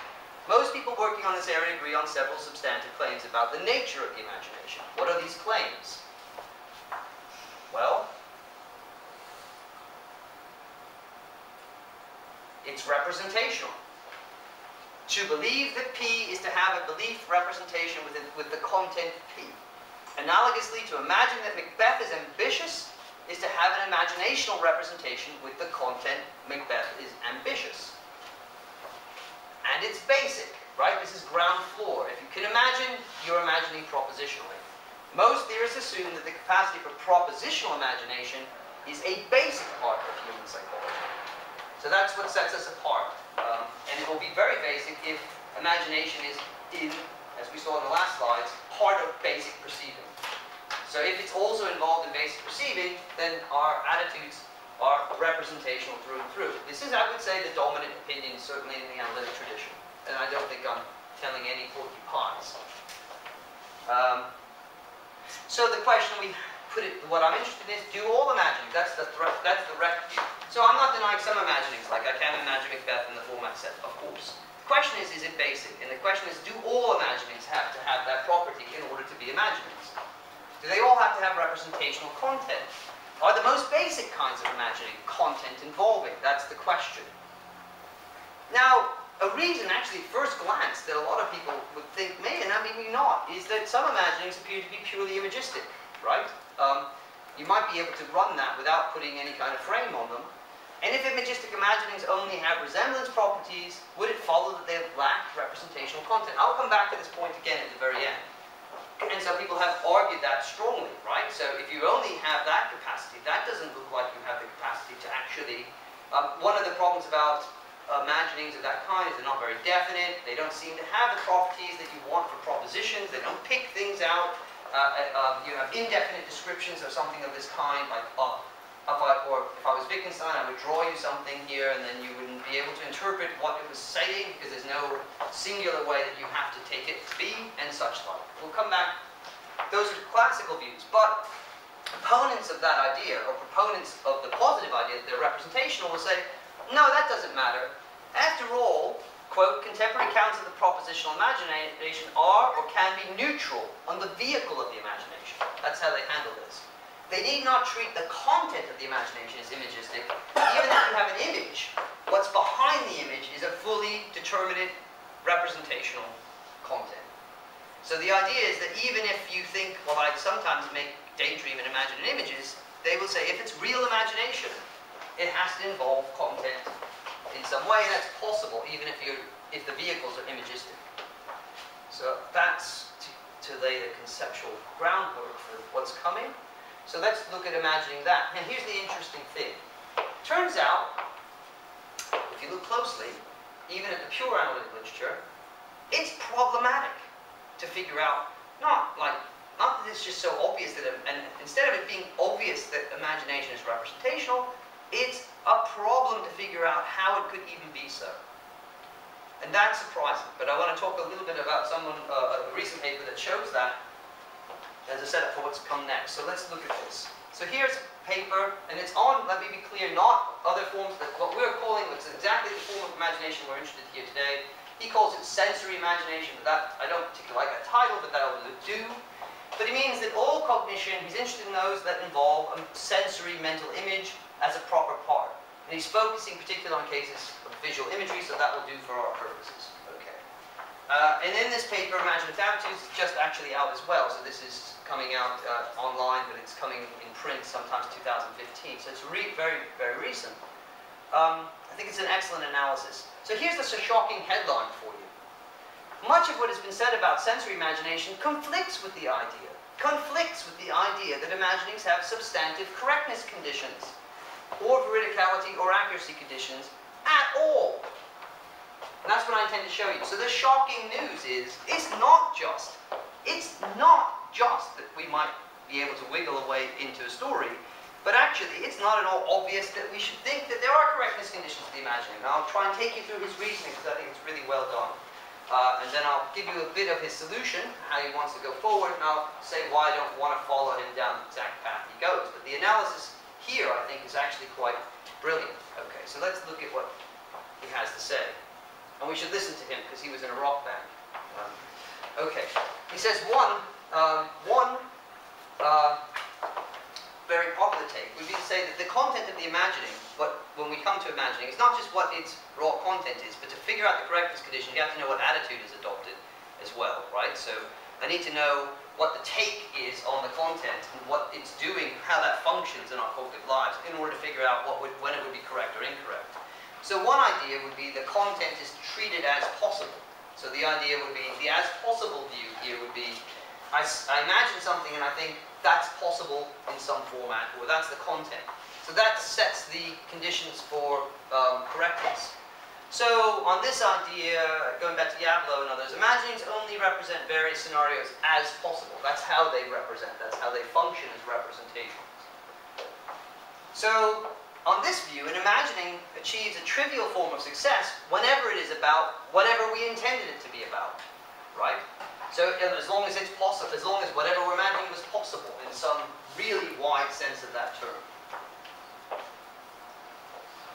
Most people working on this area agree on several substantive claims about the nature of the imagination. What are these claims? Well, it's representational. To believe that P is to have a belief representation within, with the content P. Analogously, to imagine that Macbeth is ambitious is to have an imaginational representation with the content Macbeth is ambitious. And it's basic, right? This is ground floor. If you can imagine, you're imagining propositionally. Most theorists assume that the capacity for propositional imagination is a basic part of human psychology. So that's what sets us apart. Um, and it will be very basic if imagination is in, as we saw in the last slides, part of basic perceiving. So if it's also involved in basic perceiving, then our attitudes are representational through and through. This is, I would say, the dominant opinion, certainly in the analytic tradition. And I don't think I'm telling any porcupines. Um, so the question we put it, what I'm interested in is, do all imaginings? That's the threat, that's the view. So I'm not denying some imaginings, like I can imagine Macbeth in the format set, of course. The question is, is it basic? And the question is, do all imaginings have to have that property in order to be imaginings? Do they all have to have representational content? Are the most basic kinds of imagining content involving? That's the question. Now, a reason, actually, first glance, that a lot of people would think may, and I mean not, is that some imaginings appear to be purely imagistic, right? Um, you might be able to run that without putting any kind of frame on them. And if imagistic imaginings only have resemblance properties, would it follow that they lack representational content? I'll come back to this point again at the very end. And so people have argued that strongly, right? So if you only have that capacity, that doesn't look like you have the capacity to actually... Um, one of the problems about imaginings of that kind. They're not very definite. They don't seem to have the properties that you want for propositions. They don't pick things out. Uh, uh, you have indefinite descriptions of something of this kind, like uh, if I, or if I was Wittgenstein, I would draw you something here, and then you wouldn't be able to interpret what it was saying because there's no singular way that you have to take it to be, and such like. We'll come back. Those are classical views, but opponents of that idea, or proponents of the positive idea that they're representational, will say, no, that doesn't matter. After all, quote, contemporary accounts of the propositional imagination are or can be neutral on the vehicle of the imagination. That's how they handle this. They need not treat the content of the imagination as imagistic. Even if you have an image, what's behind the image is a fully determinate representational content. So the idea is that even if you think, well, I sometimes make daydream and imagine images, they will say if it's real imagination, it has to involve content in some way, and that's possible even if you if the vehicles are imagistic. So that's to, to lay the conceptual groundwork for what's coming. So let's look at imagining that. And here's the interesting thing. Turns out, if you look closely, even at the pure analytic literature, it's problematic to figure out, not like, not that it's just so obvious that, and instead of it being obvious that imagination is representational, it's a problem to figure out how it could even be so. And that's surprising. But I want to talk a little bit about someone, uh, a recent paper that shows that as a setup for what's come next. So let's look at this. So here's paper, and it's on, let me be clear, not other forms, that what we're calling, it's exactly the form of imagination we're interested in here today. He calls it sensory imagination, but that, I don't particularly like that title, but that'll do. But he means that all cognition, he's interested in those that involve a sensory mental image, as a proper part. And he's focusing particularly on cases of visual imagery, so that will do for our purposes. Okay. Uh, and in this paper, Imaginative Attitudes is just actually out as well. So this is coming out uh, online, but it's coming in print sometimes 2015. So it's very, very recent. Um, I think it's an excellent analysis. So here's the shocking headline for you. Much of what has been said about sensory imagination conflicts with the idea, conflicts with the idea that imaginings have substantive correctness conditions or veridicality or accuracy conditions at all. And that's what I intend to show you. So the shocking news is, it's not just, it's not just that we might be able to wiggle away into a story, but actually it's not at all obvious that we should think that there are correctness conditions to the imagining. And I'll try and take you through his reasoning because I think it's really well done. Uh, and then I'll give you a bit of his solution, how he wants to go forward, and I'll say why I don't want to follow him down the exact path he goes. But the analysis here, I think, is actually quite brilliant. Okay, so let's look at what he has to say. And we should listen to him because he was in a rock band. Um, okay, he says one, um, one uh, very popular take would be to say that the content of the imagining, but when we come to imagining, it's not just what its raw content is, but to figure out the correctness condition, you have to know what attitude is adopted as well, right? So I need to know what the take is on the content and what it's doing, how that functions in our cognitive lives in order to figure out what would, when it would be correct or incorrect. So one idea would be the content is treated as possible. So the idea would be, the as possible view here would be, I, I imagine something and I think that's possible in some format, or that's the content. So that sets the conditions for um, correctness. So on this idea, going back to Yablo and others, imaginings only represent various scenarios as possible. That's how they represent, that's how they function as representations. So on this view, an imagining achieves a trivial form of success whenever it is about whatever we intended it to be about, right? So as long as it's possible, as long as whatever we're imagining was possible in some really wide sense of that term.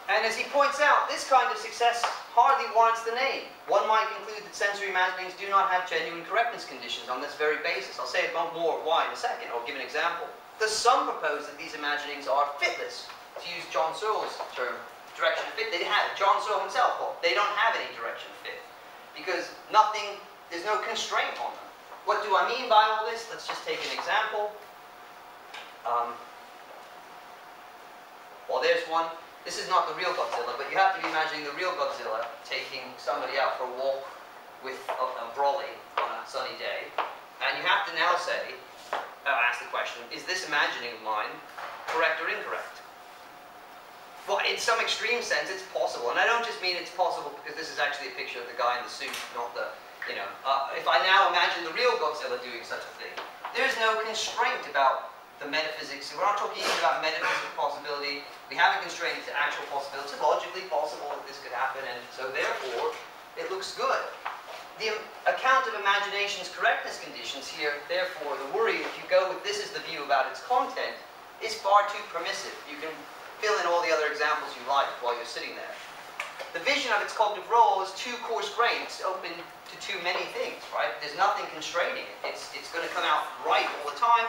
And as he points out, this kind of success hardly warrants the name. One might conclude that sensory imaginings do not have genuine correctness conditions on this very basis. I'll say about more why in a second, or give an example. Thus some propose that these imaginings are fitless, to use John Searle's term, direction fit. They have John Searle himself, well, they don't have any direction fit, because nothing, there's no constraint on them. What do I mean by all this? Let's just take an example. Um, well, there's one. This is not the real Godzilla, but you have to be imagining the real Godzilla taking somebody out for a walk with a, a brolly on a sunny day. And you have to now say, uh, ask the question, is this imagining of mine correct or incorrect? Well, in some extreme sense, it's possible. And I don't just mean it's possible because this is actually a picture of the guy in the suit, not the, you know. Uh, if I now imagine the real Godzilla doing such a thing, there's no constraint about the metaphysics. So We're not talking even about metaphysical possibility. We haven't constrained it to actual possibility. It's logically possible that this could happen, and so therefore, it looks good. The account of imagination's correctness conditions here, therefore, the worry, if you go with this is the view about its content, is far too permissive. You can fill in all the other examples you like while you're sitting there. The vision of its cognitive role is too coarse-grained. It's open to too many things, right? There's nothing constraining it. It's, it's going to come out right all the time.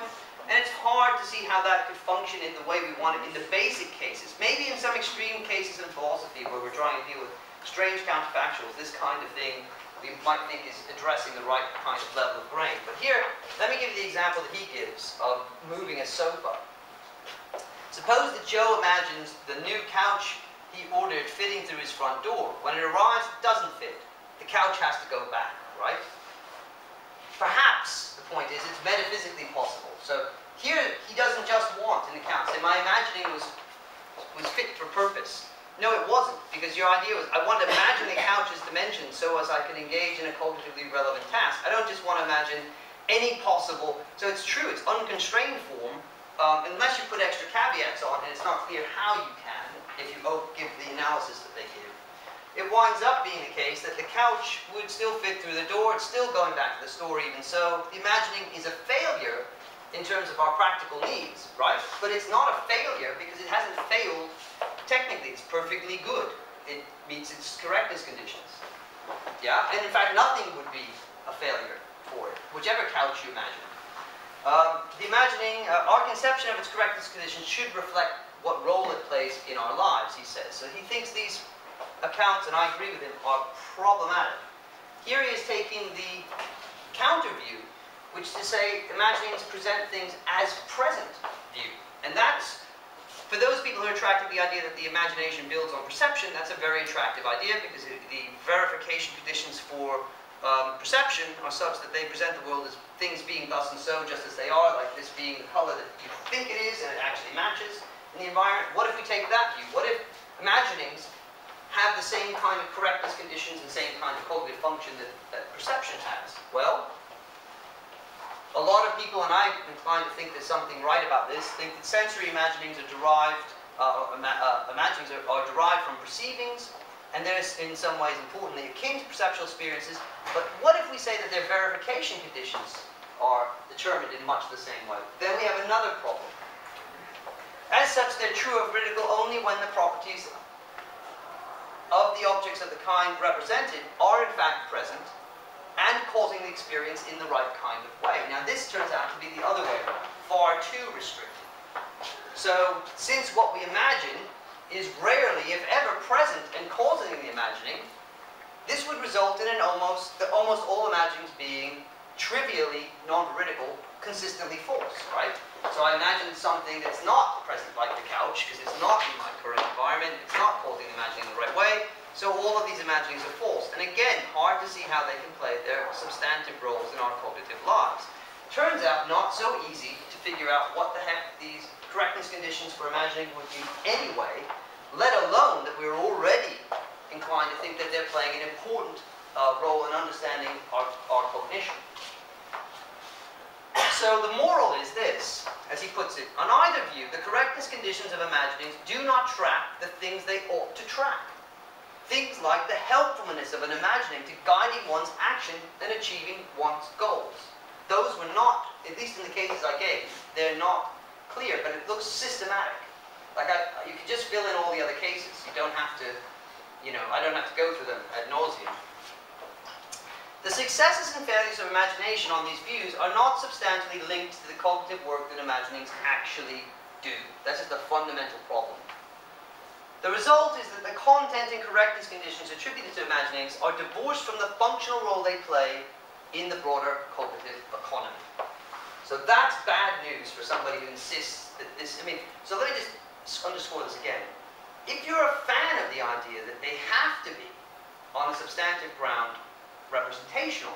And it's hard to see how that could function in the way we want it in the basic cases. Maybe in some extreme cases in philosophy where we're trying to deal with strange counterfactuals, this kind of thing we might think is addressing the right kind of level of grain. But here, let me give you the example that he gives of moving a sofa. Suppose that Joe imagines the new couch he ordered fitting through his front door. When it arrives, it doesn't fit. The couch has to go back, right? Perhaps, the point is, it's metaphysically possible. So here, he doesn't just want an account. Say, my imagining was, was fit for purpose. No, it wasn't, because your idea was, I want to imagine the couch's dimensions so as I can engage in a cognitively relevant task. I don't just want to imagine any possible, so it's true, it's unconstrained form, um, unless you put extra caveats on, and it's not clear how you can, if you give the analysis that they give. It winds up being the case that the couch would still fit through the door, it's still going back to the store even so. The imagining is a failure in terms of our practical needs, right? But it's not a failure because it hasn't failed technically. It's perfectly good. It meets its correctness conditions. Yeah, and in fact, nothing would be a failure for it, whichever couch you imagine. Um, the imagining, uh, our conception of its correctness conditions should reflect what role it plays in our lives, he says. So he thinks these accounts, and I agree with him, are problematic. Here he is taking the counter view which is to say imaginings present things as present view. And that's, for those people who are attracted to the idea that the imagination builds on perception, that's a very attractive idea because the verification conditions for um, perception are such that they present the world as things being thus and so just as they are, like this being the color that you think it is and it actually matches in the environment. What if we take that view? What if imaginings have the same kind of correctness conditions and same kind of cognitive function that, that perception has? Well, a lot of people, and I'm inclined to think there's something right about this, think that sensory imaginings are derived, uh, ima uh, imaginings are, are, derived from perceivings, and they're in some ways importantly akin to perceptual experiences. But what if we say that their verification conditions are determined in much the same way? Then we have another problem. As such, they're true of critical only when the properties of the objects of the kind represented are in fact present and causing the experience in the right kind of way. Now this turns out to be the other way around, far too restricted. So since what we imagine is rarely, if ever, present and causing the imagining, this would result in an almost, the, almost all imaginings being trivially non-veridical, consistently false, right? So I imagine something that's not present like the couch, because it's not in my current environment, it's not causing the imagining in the right way, so all of these imaginings are false. And again, hard to see how they can play their substantive roles in our cognitive lives. Turns out not so easy to figure out what the heck these correctness conditions for imagining would be anyway, let alone that we're already inclined to think that they're playing an important uh, role in understanding our, our cognition. So the moral is this, as he puts it, on either view, the correctness conditions of imaginings do not track the things they ought to track. Things like the helpfulness of an imagining to guiding one's action and achieving one's goals. Those were not, at least in the cases I gave, they're not clear, but it looks systematic. Like I, you can just fill in all the other cases. You don't have to, you know, I don't have to go through them ad nauseum. The successes and failures of imagination on these views are not substantially linked to the cognitive work that imaginings actually do. That's just a fundamental problem. The result is that the content and correctness conditions attributed to imaginings are divorced from the functional role they play in the broader cognitive economy. So that's bad news for somebody who insists that this, I mean, so let me just underscore this again. If you're a fan of the idea that they have to be on a substantive ground representational,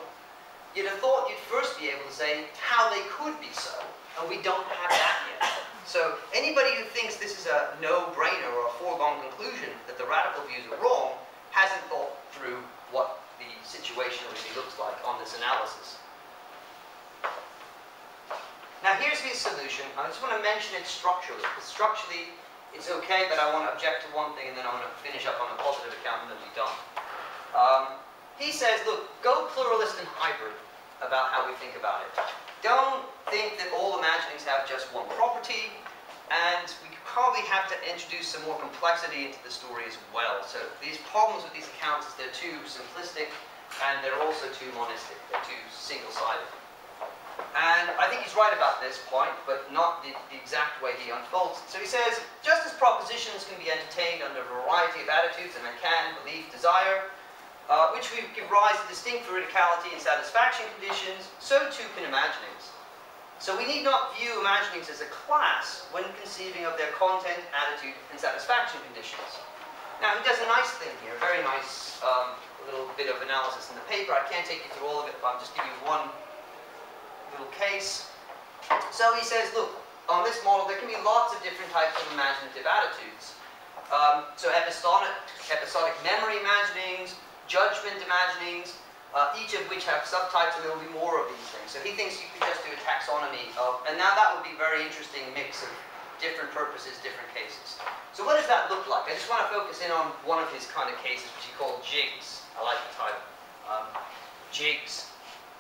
you'd have thought you'd first be able to say how they could be so, and we don't have that yet. So anybody who thinks this is a no-brainer or a foregone conclusion that the radical views are wrong hasn't thought through what the situation really looks like on this analysis. Now here's his solution. I just want to mention it structurally, because structurally it's okay, but I want to object to one thing and then I want to finish up on a positive account and then be done. Um, he says, look, go pluralist and hybrid about how we think about it. Don't think that all imaginings have just one property, and we probably have to introduce some more complexity into the story as well. So these problems with these accounts they're too simplistic, and they're also too monistic. They're too single-sided. And I think he's right about this point, but not the, the, exact way he unfolds it. So he says, just as propositions can be entertained under a variety of attitudes, and I can, belief, desire, uh, which we give rise to distinct veridicality and satisfaction conditions, so too can imaginings. So we need not view imaginings as a class when conceiving of their content, attitude, and satisfaction conditions. Now, he does a nice thing here, a very nice um, little bit of analysis in the paper. I can't take you through all of it, but I'll just give you one little case. So he says, look, on this model, there can be lots of different types of imaginative attitudes. Um, so episodic, episodic memory imaginings, judgment imaginings, uh, each of which have subtypes, there will be more of these things. So he thinks you could just do a taxonomy of, and now that would be a very interesting mix of different purposes, different cases. So what does that look like? I just want to focus in on one of his kind of cases, which he called jigs. I like the title. Um, jigs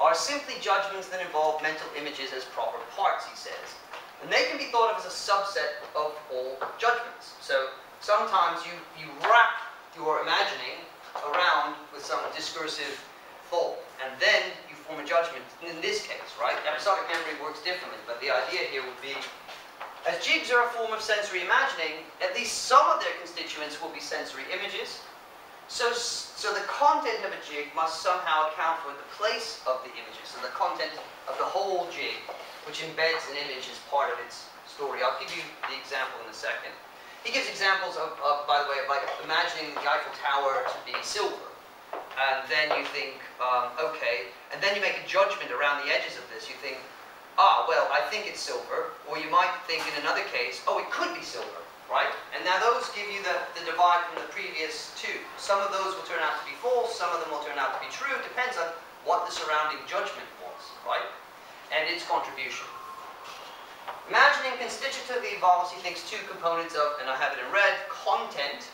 are simply judgments that involve mental images as proper parts, he says. And they can be thought of as a subset of all judgments. So sometimes you, you wrap your imagining around with some discursive thought, and then you form a judgment. In this case, right, episodic memory works differently, but the idea here would be, as jigs are a form of sensory imagining, at least some of their constituents will be sensory images. So, so the content of a jig must somehow account for the place of the images, so the content of the whole jig, which embeds an image as part of its story. I'll give you the example in a second. He gives examples of, of, by the way, of like imagining the Eiffel Tower to be silver. And then you think, um, okay, and then you make a judgment around the edges of this. You think, ah, well, I think it's silver. Or you might think in another case, oh, it could be silver, right? And now those give you the, the divide from the previous two. Some of those will turn out to be false, some of them will turn out to be true. It depends on what the surrounding judgment was, right? And its contribution. Imagining constitutively involves, he thinks, two components of, and I have it in red, content,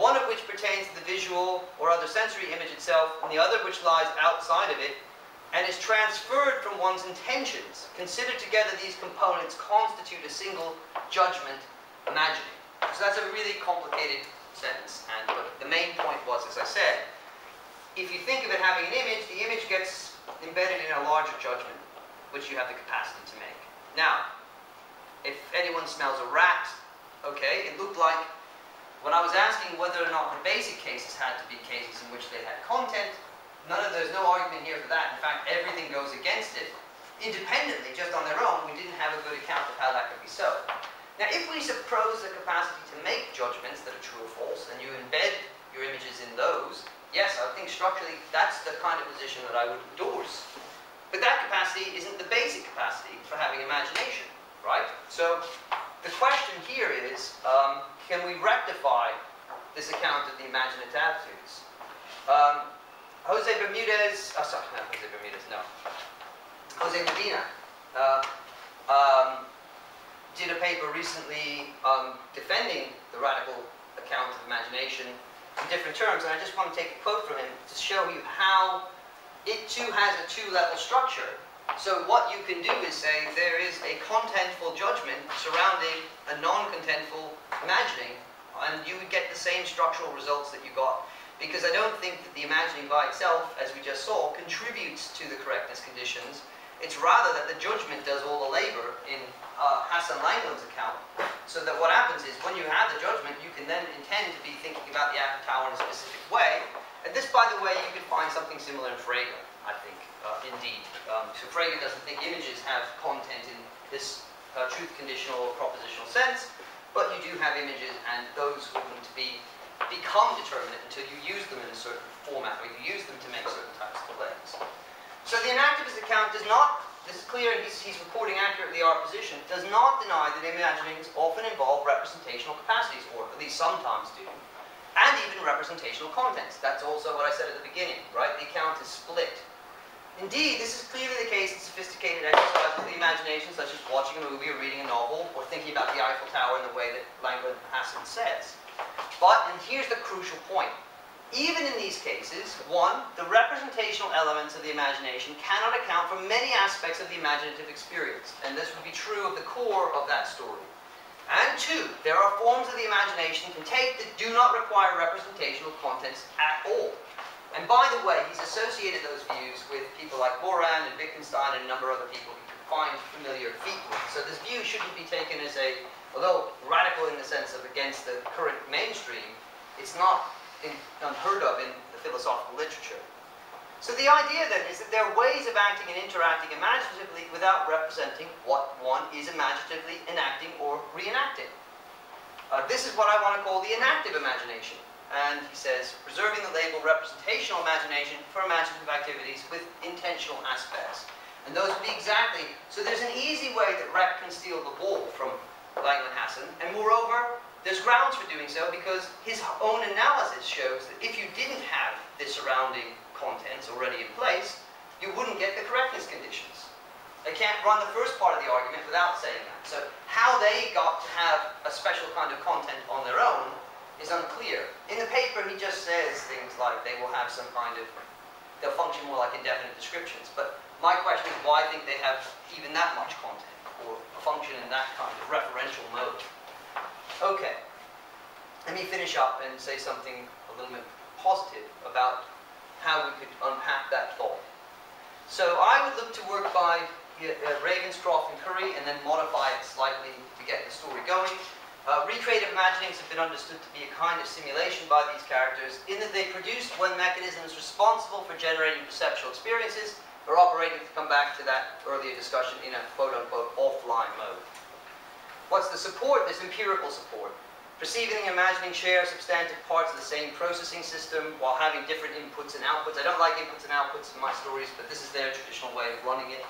one of which pertains to the visual or other sensory image itself, and the other which lies outside of it, and is transferred from one's intentions. Considered together, these components constitute a single judgment imagining. So that's a really complicated sentence, and but the main point was, as I said, if you think of it having an image, the image gets embedded in a larger judgment, which you have the capacity to make. Now, if anyone smells a rat, okay, it looked like when I was asking whether or not the basic cases had to be cases in which they had content, none of there's no argument here for that. In fact, everything goes against it. Independently, just on their own, we didn't have a good account of how that could be so. Now, if we suppose the capacity to make judgments that are true or false, and you embed your images in those, yes, I think structurally that's the kind of position that I would endorse. But that capacity isn't the basic capacity for having imagination, right? So the question here is, um, can we rectify this account of the imaginative attitudes? Um, Jose Bermudez, oh sorry, not Jose Bermudez, no. Jose Medina uh, um, did a paper recently um, defending the radical account of imagination in different terms, and I just want to take a quote from him to show you how it too has a two-level structure. So what you can do is say there is a contentful judgment surrounding a non-contentful imagining, and you would get the same structural results that you got. Because I don't think that the imagining by itself, as we just saw, contributes to the correctness conditions, it's rather that the judgment does all the labor in uh, Hassan Langland's account. So that what happens is when you have the judgment, you can then intend to be thinking about the Eiffel Tower in a specific way. And this, by the way, you can find something similar in Frege, I think, uh, indeed. Um, so Frege doesn't think images have content in this uh, truth conditional or propositional sense, but you do have images, and those wouldn't be become determinate until you use them in a certain format, or you use them to make certain types of claims. So the enactivist account does not, this is clear, he's, he's accurately our position, does not deny that imaginings often involve representational capacities, or at least sometimes do, and even representational contents. That's also what I said at the beginning, right? The account is split. Indeed, this is clearly the case in sophisticated exercises of the imagination, such as watching a movie or reading a novel, or thinking about the Eiffel Tower in the way that Langland Hassan says. But, and here's the crucial point, even in these cases, one, the representational elements of the imagination cannot account for many aspects of the imaginative experience, and this would be true of the core of that story. And two, there are forms of the imagination can take that do not require representational contents at all. And by the way, he's associated those views with people like Boran and Wittgenstein and a number of other people can find familiar feet with. So this view shouldn't be taken as a, although radical in the sense of against the current mainstream, it's not in, unheard of in the philosophical literature. So the idea then is that there are ways of acting and interacting imaginatively without representing what one is imaginatively enacting or reenacting. Uh, this is what I want to call the enactive imagination. And he says, preserving the label representational imagination for imaginative activities with intentional aspects. And those would be exactly, so there's an easy way that REC can steal the ball from Langland Hassan, and moreover, there's grounds for doing so because his own analysis shows that if you didn't have the surrounding contents already in place, you wouldn't get the correctness conditions. They can't run the first part of the argument without saying that. So how they got to have a special kind of content on their own is unclear. In the paper, he just says things like they will have some kind of, they'll function more like indefinite descriptions. But my question is why think they have even that much content or function in that kind of referential mode? Okay, let me finish up and say something a little bit positive about how we could unpack that thought. So I would look to work by uh, Ravenscroft and Currie and then modify it slightly to get the story going. Uh, recreative imaginings have been understood to be a kind of simulation by these characters in that they produce when mechanisms responsible for generating perceptual experiences are operating, to come back to that earlier discussion, in a quote-unquote offline mode. What's the support? There's empirical support. Perceiving and imagining share substantive parts of the same processing system while having different inputs and outputs. I don't like inputs and outputs in my stories, but this is their traditional way of running it.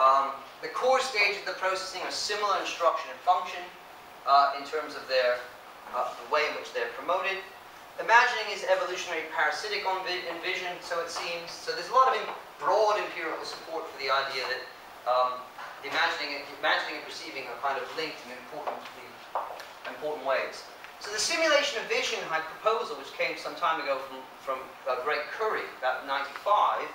Um, the core stage of the processing are similar instruction and function uh, in terms of their uh, the way in which they're promoted. Imagining is evolutionary parasitic on vision, so it seems. So there's a lot of broad empirical support for the idea that um, imagining, imagining and perceiving are kind of linked in importantly, important ways. So the simulation of vision proposal, which came some time ago from, from uh, Greg Currie, about 95,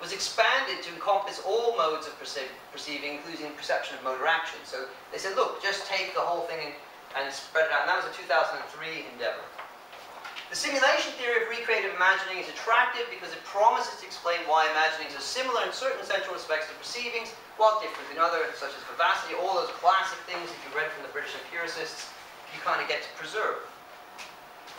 was expanded to encompass all modes of perce perceiving, including perception of motor action. So they said, look, just take the whole thing and, spread it out. And that was a 2003 endeavor. The simulation theory of recreative imagining is attractive because it promises to explain why imaginings are similar in certain central respects to perceivings, while different in others, such as vivacity, all those classic things that you read from the British empiricists, you kind of get to preserve.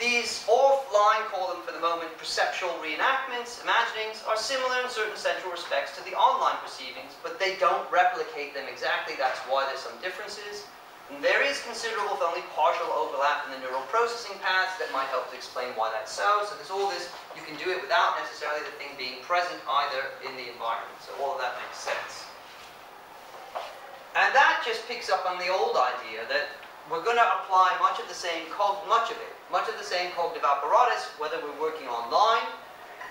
These offline, call them for the moment, perceptual reenactments, imaginings, are similar in certain central respects to the online perceivings, but they don't replicate them exactly. That's why there's some differences. And there is considerable, if only partial overlap in the neural processing paths that might help to explain why that's so. So there's all this, you can do it without necessarily the thing being present either in the environment. So all of that makes sense. And that just picks up on the old idea that we're going to apply much of the same, much of it, much of the same cognitive apparatus, whether we're working online,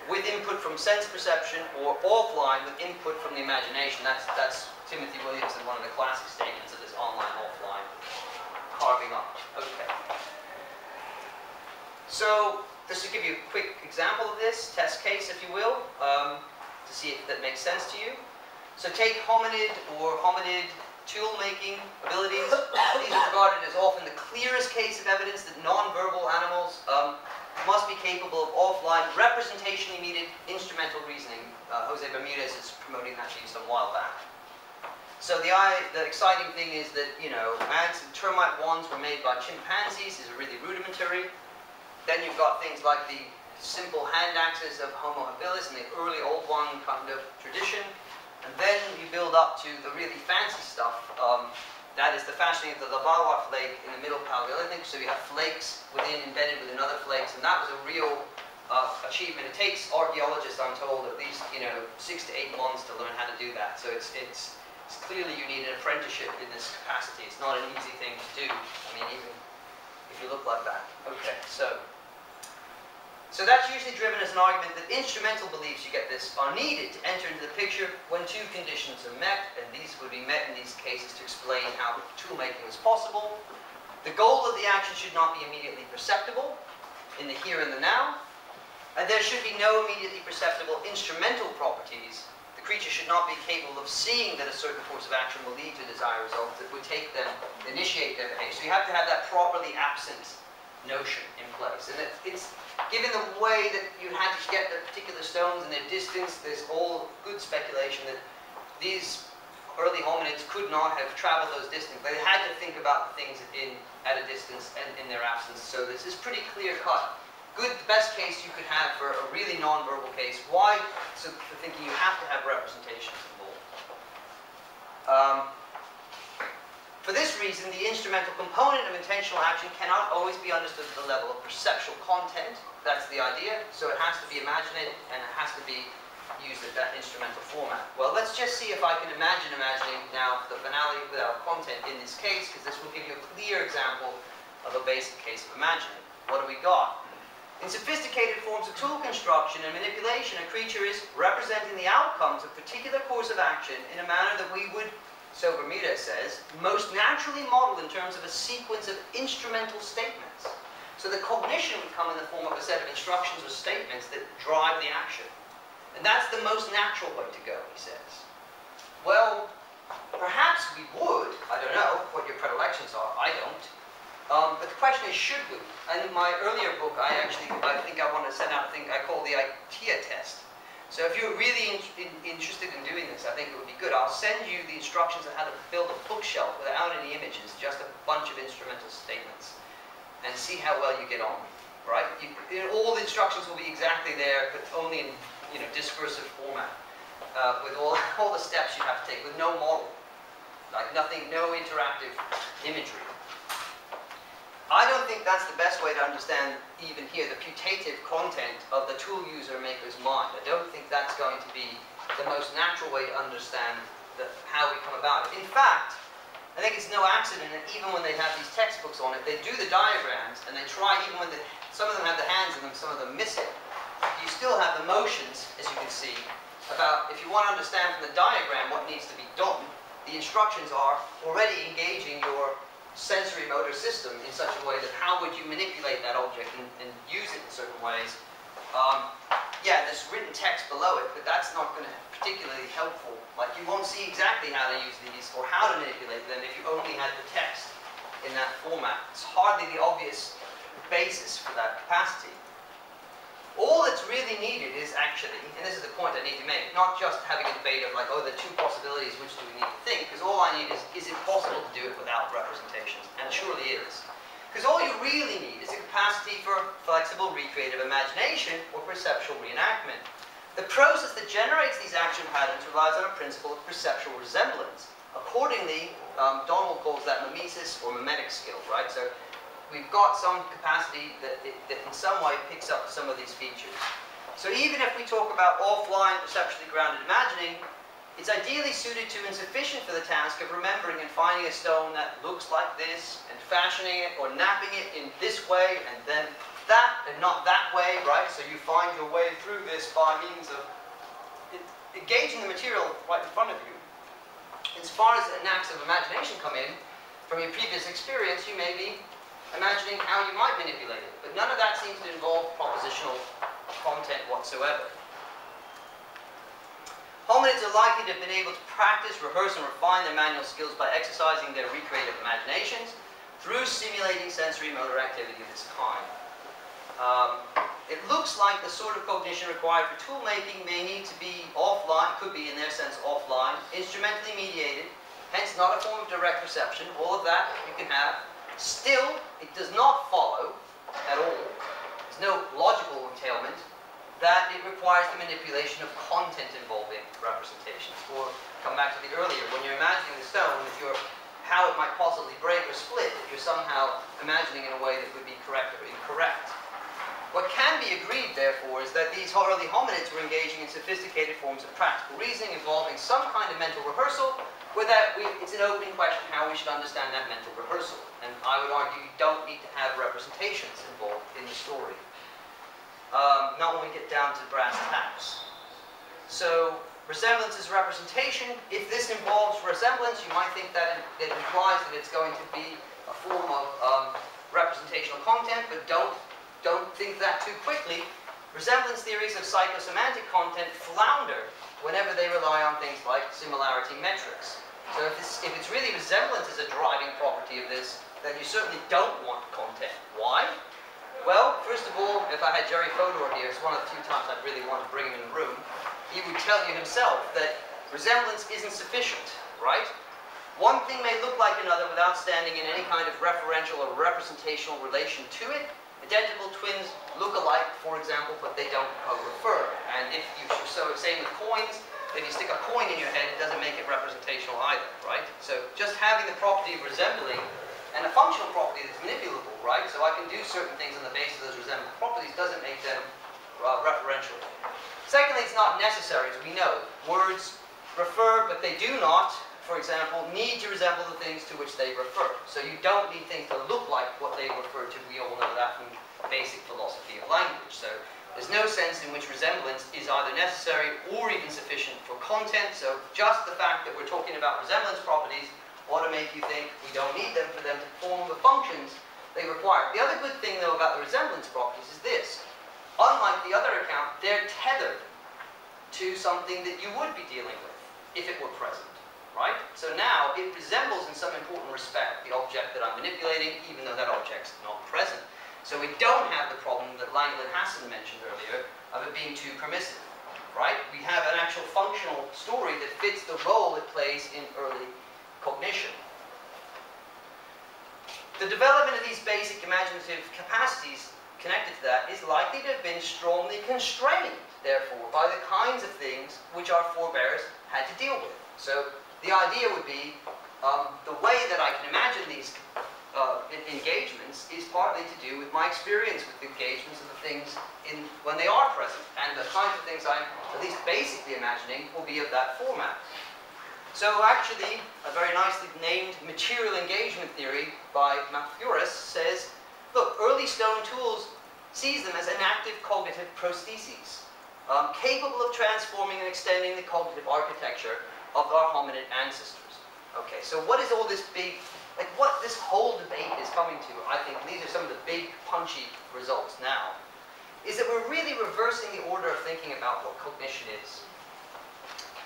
with input from sense perception, or offline with input from the imagination. That's, that's Timothy Williamson, one of the classic statements of this online, offline carving up. Okay. So, just to give you a quick example of this, test case, if you will, um, to see if that makes sense to you. So take hominid or hominid tool-making abilities. These are regarded as often the clearest case of evidence that non-verbal animals um, must be capable of offline, representationally needed instrumental reasoning. Uh, Jose Bermudez is promoting that use a while back. So the, the exciting thing is that, you know, ants and termite wands were made by chimpanzees, these are really rudimentary. Then you've got things like the simple hand axes of Homo habilis and the early Oldowan kind of tradition. And then you build up to the really fancy stuff. Um, that is the fashioning of the Levallois flake in the middle Paleolithic. So you have flakes within, embedded within other flakes, and that was a real uh, achievement. It takes archaeologists, I'm told, at least you know six to eight months to learn how to do that. So it's it's it's clearly you need an apprenticeship in this capacity. It's not an easy thing to do. I mean, even if you look like that. Okay, so. So that's usually driven as an argument that instrumental beliefs, you get this, are needed to enter into the picture when two conditions are met, and these would be met in these cases to explain how tool making is possible. The goal of the action should not be immediately perceptible in the here and the now, and there should be no immediately perceptible instrumental properties The creature should not be capable of seeing that a certain course of action will lead to desired result that would take them, initiate their behavior. So you have to have that properly absent notion in place. And it, it's given the way that you had to get the particular stones and their distance, there's all good speculation that these early hominids could not have traveled those distances. They had to think about things in, at a distance and in their absence. So this is pretty clear cut good, the best case you could have for a really non-verbal case. Why? So for thinking you have to have representations involved. Um, for this reason, the instrumental component of intentional action cannot always be understood at the level of perceptual content. That's the idea. So it has to be imagined and it has to be used at that instrumental format. Well, let's just see if I can imagine imagining now the finality without content in this case, because this will give you a clear example of a basic case of imagining. What do we got? In sophisticated forms of tool construction and manipulation, a creature is representing the outcomes of a particular course of action in a manner that we would, so Bermudez says, most naturally model in terms of a sequence of instrumental statements. So the cognition would come in the form of a set of instructions or statements that drive the action. And that's the most natural way to go, he says. Well, perhaps we would. I don't know what your predilections are. I don't. Um, but the question is, should we? And in my earlier book, I actually, I think I want to send out a thing I call the IKEA test. So if you're really in, in, interested in doing this, I think it would be good. I'll send you the instructions on how to build a bookshelf without any images, just a bunch of instrumental statements, and see how well you get on. Right? You, all the instructions will be exactly there, but only in you know discursive format, uh, with all all the steps you have to take, with no model, like nothing, no interactive imagery. I don't think that's the best way to understand, even here, the putative content of the tool user maker's mind. I don't think that's going to be the most natural way to understand the, how we come about it. In fact, I think it's no accident that even when they have these textbooks on it, they do the diagrams and they try, even when the, some of them have the hands in them, some of them miss it. You still have the motions, as you can see, about if you want to understand from the diagram what needs to be done, the instructions are already engaging your sensory motor system in such a way that how would you manipulate that object and, and use it in certain ways. Um, yeah, there's written text below it, but that's not going to particularly helpful. Like you won't see exactly how to use these or how to manipulate them if you only had the text in that format. It's hardly the obvious basis for that capacity. All that's really needed is actually, and this is the point I need to make, not just having a debate of like, oh, there are two possibilities, which do we need to think? Because all I need is, is it possible to do it without representations? And it surely is. Because all you really need is a capacity for flexible recreative imagination or perceptual reenactment. The process that generates these action patterns relies on a principle of perceptual resemblance. Accordingly, um, Donald calls that mimesis or mimetic skill, right? So we've got some capacity that, that in some way picks up some of these features. So even if we talk about offline perceptually grounded imagining, it's ideally suited to and sufficient for the task of remembering and finding a stone that looks like this, and fashioning it or knapping it in this way, and then that, and not that way, right? So you find your way through this by means of engaging the material right in front of you. As far as an acts of imagination come in, from your previous experience, you may be imagining how you might manipulate it. But none of that seems to involve propositional content whatsoever. Hominids are likely to have been able to practice, rehearse, and refine their manual skills by exercising their recreative imaginations through simulating sensory motor activity of this kind. Um, it looks like the sort of cognition required for tool making may need to be offline, could be in their sense offline, instrumentally mediated, hence not a form of direct perception. All of that you can have. Still, it does not follow at all. There's no logical entailment that it requires the manipulation of content involving representations. Or come back to the earlier, when you're imagining the stone, if you're how it might possibly break or split, if you're somehow imagining in a way that would be correct or incorrect. What can be agreed, therefore, is that these early hominids were engaging in sophisticated forms of practical reasoning involving some kind of mental rehearsal, where that we, it's an open question how we should understand that mental rehearsal. And I would argue you don't need to have representations involved in the story um, not when we get down to brass tacks. So resemblance is representation. If this involves resemblance, you might think that it, it implies that it's going to be a form of um, representational content, but don't, don't think that too quickly. Resemblance theories of psychosemantic content flounder whenever they rely on things like similarity metrics. So if, this, if it's really resemblance is a driving property of this, then you certainly don't want content. Why? Well, first of all, if I had Jerry Fodor here, it's one of the few times I'd really want to bring him in the room, he would tell you himself that resemblance isn't sufficient, right? One thing may look like another without standing in any kind of referential or representational relation to it. Identical twins look alike, for example, but they don't co-refer. And if you so same with coins, if you stick a coin in your head, it doesn't make it representational either, right? So just having the property of resembling and a functional property that's manipulable, right? So I can do certain things on the basis of those resemblance properties doesn't make them uh, referential. Secondly, it's not necessary, as we know. Words refer, but they do not, for example, need to resemble the things to which they refer. So you don't need things to look like what they refer to. We all know that from basic philosophy of language. So there's no sense in which resemblance is either necessary or even sufficient for content. So just the fact that we're talking about resemblance properties ought to make you think we don't need them for them to form the functions they require. The other good thing, though, about the resemblance properties is this. Unlike the other account, they're tethered to something that you would be dealing with if it were present, right? So now it resembles in some important respect the object that I'm manipulating, even though that object's not present. So we don't have the problem that Langland Hassan mentioned earlier of it being too permissive, right? We have an actual functional story that fits the role it plays in early cognition. The development of these basic imaginative capacities connected to that is likely to have been strongly constrained, therefore, by the kinds of things which our forebears had to deal with. So the idea would be um, the way that I can imagine these uh, engagements is partly to do with my experience with the engagements of the things in, when they are present. And the kinds of things I'm at least basically imagining will be of that format. So actually, a very nicely named material engagement theory by Malafouris says, look, early stone tools sees them as enactive cognitive prostheses, um, capable of transforming and extending the cognitive architecture of our hominid ancestors. Okay, so what is all this big, like what this whole debate is coming to, I think, these are some of the big punchy results now, is that we're really reversing the order of thinking about what cognition is.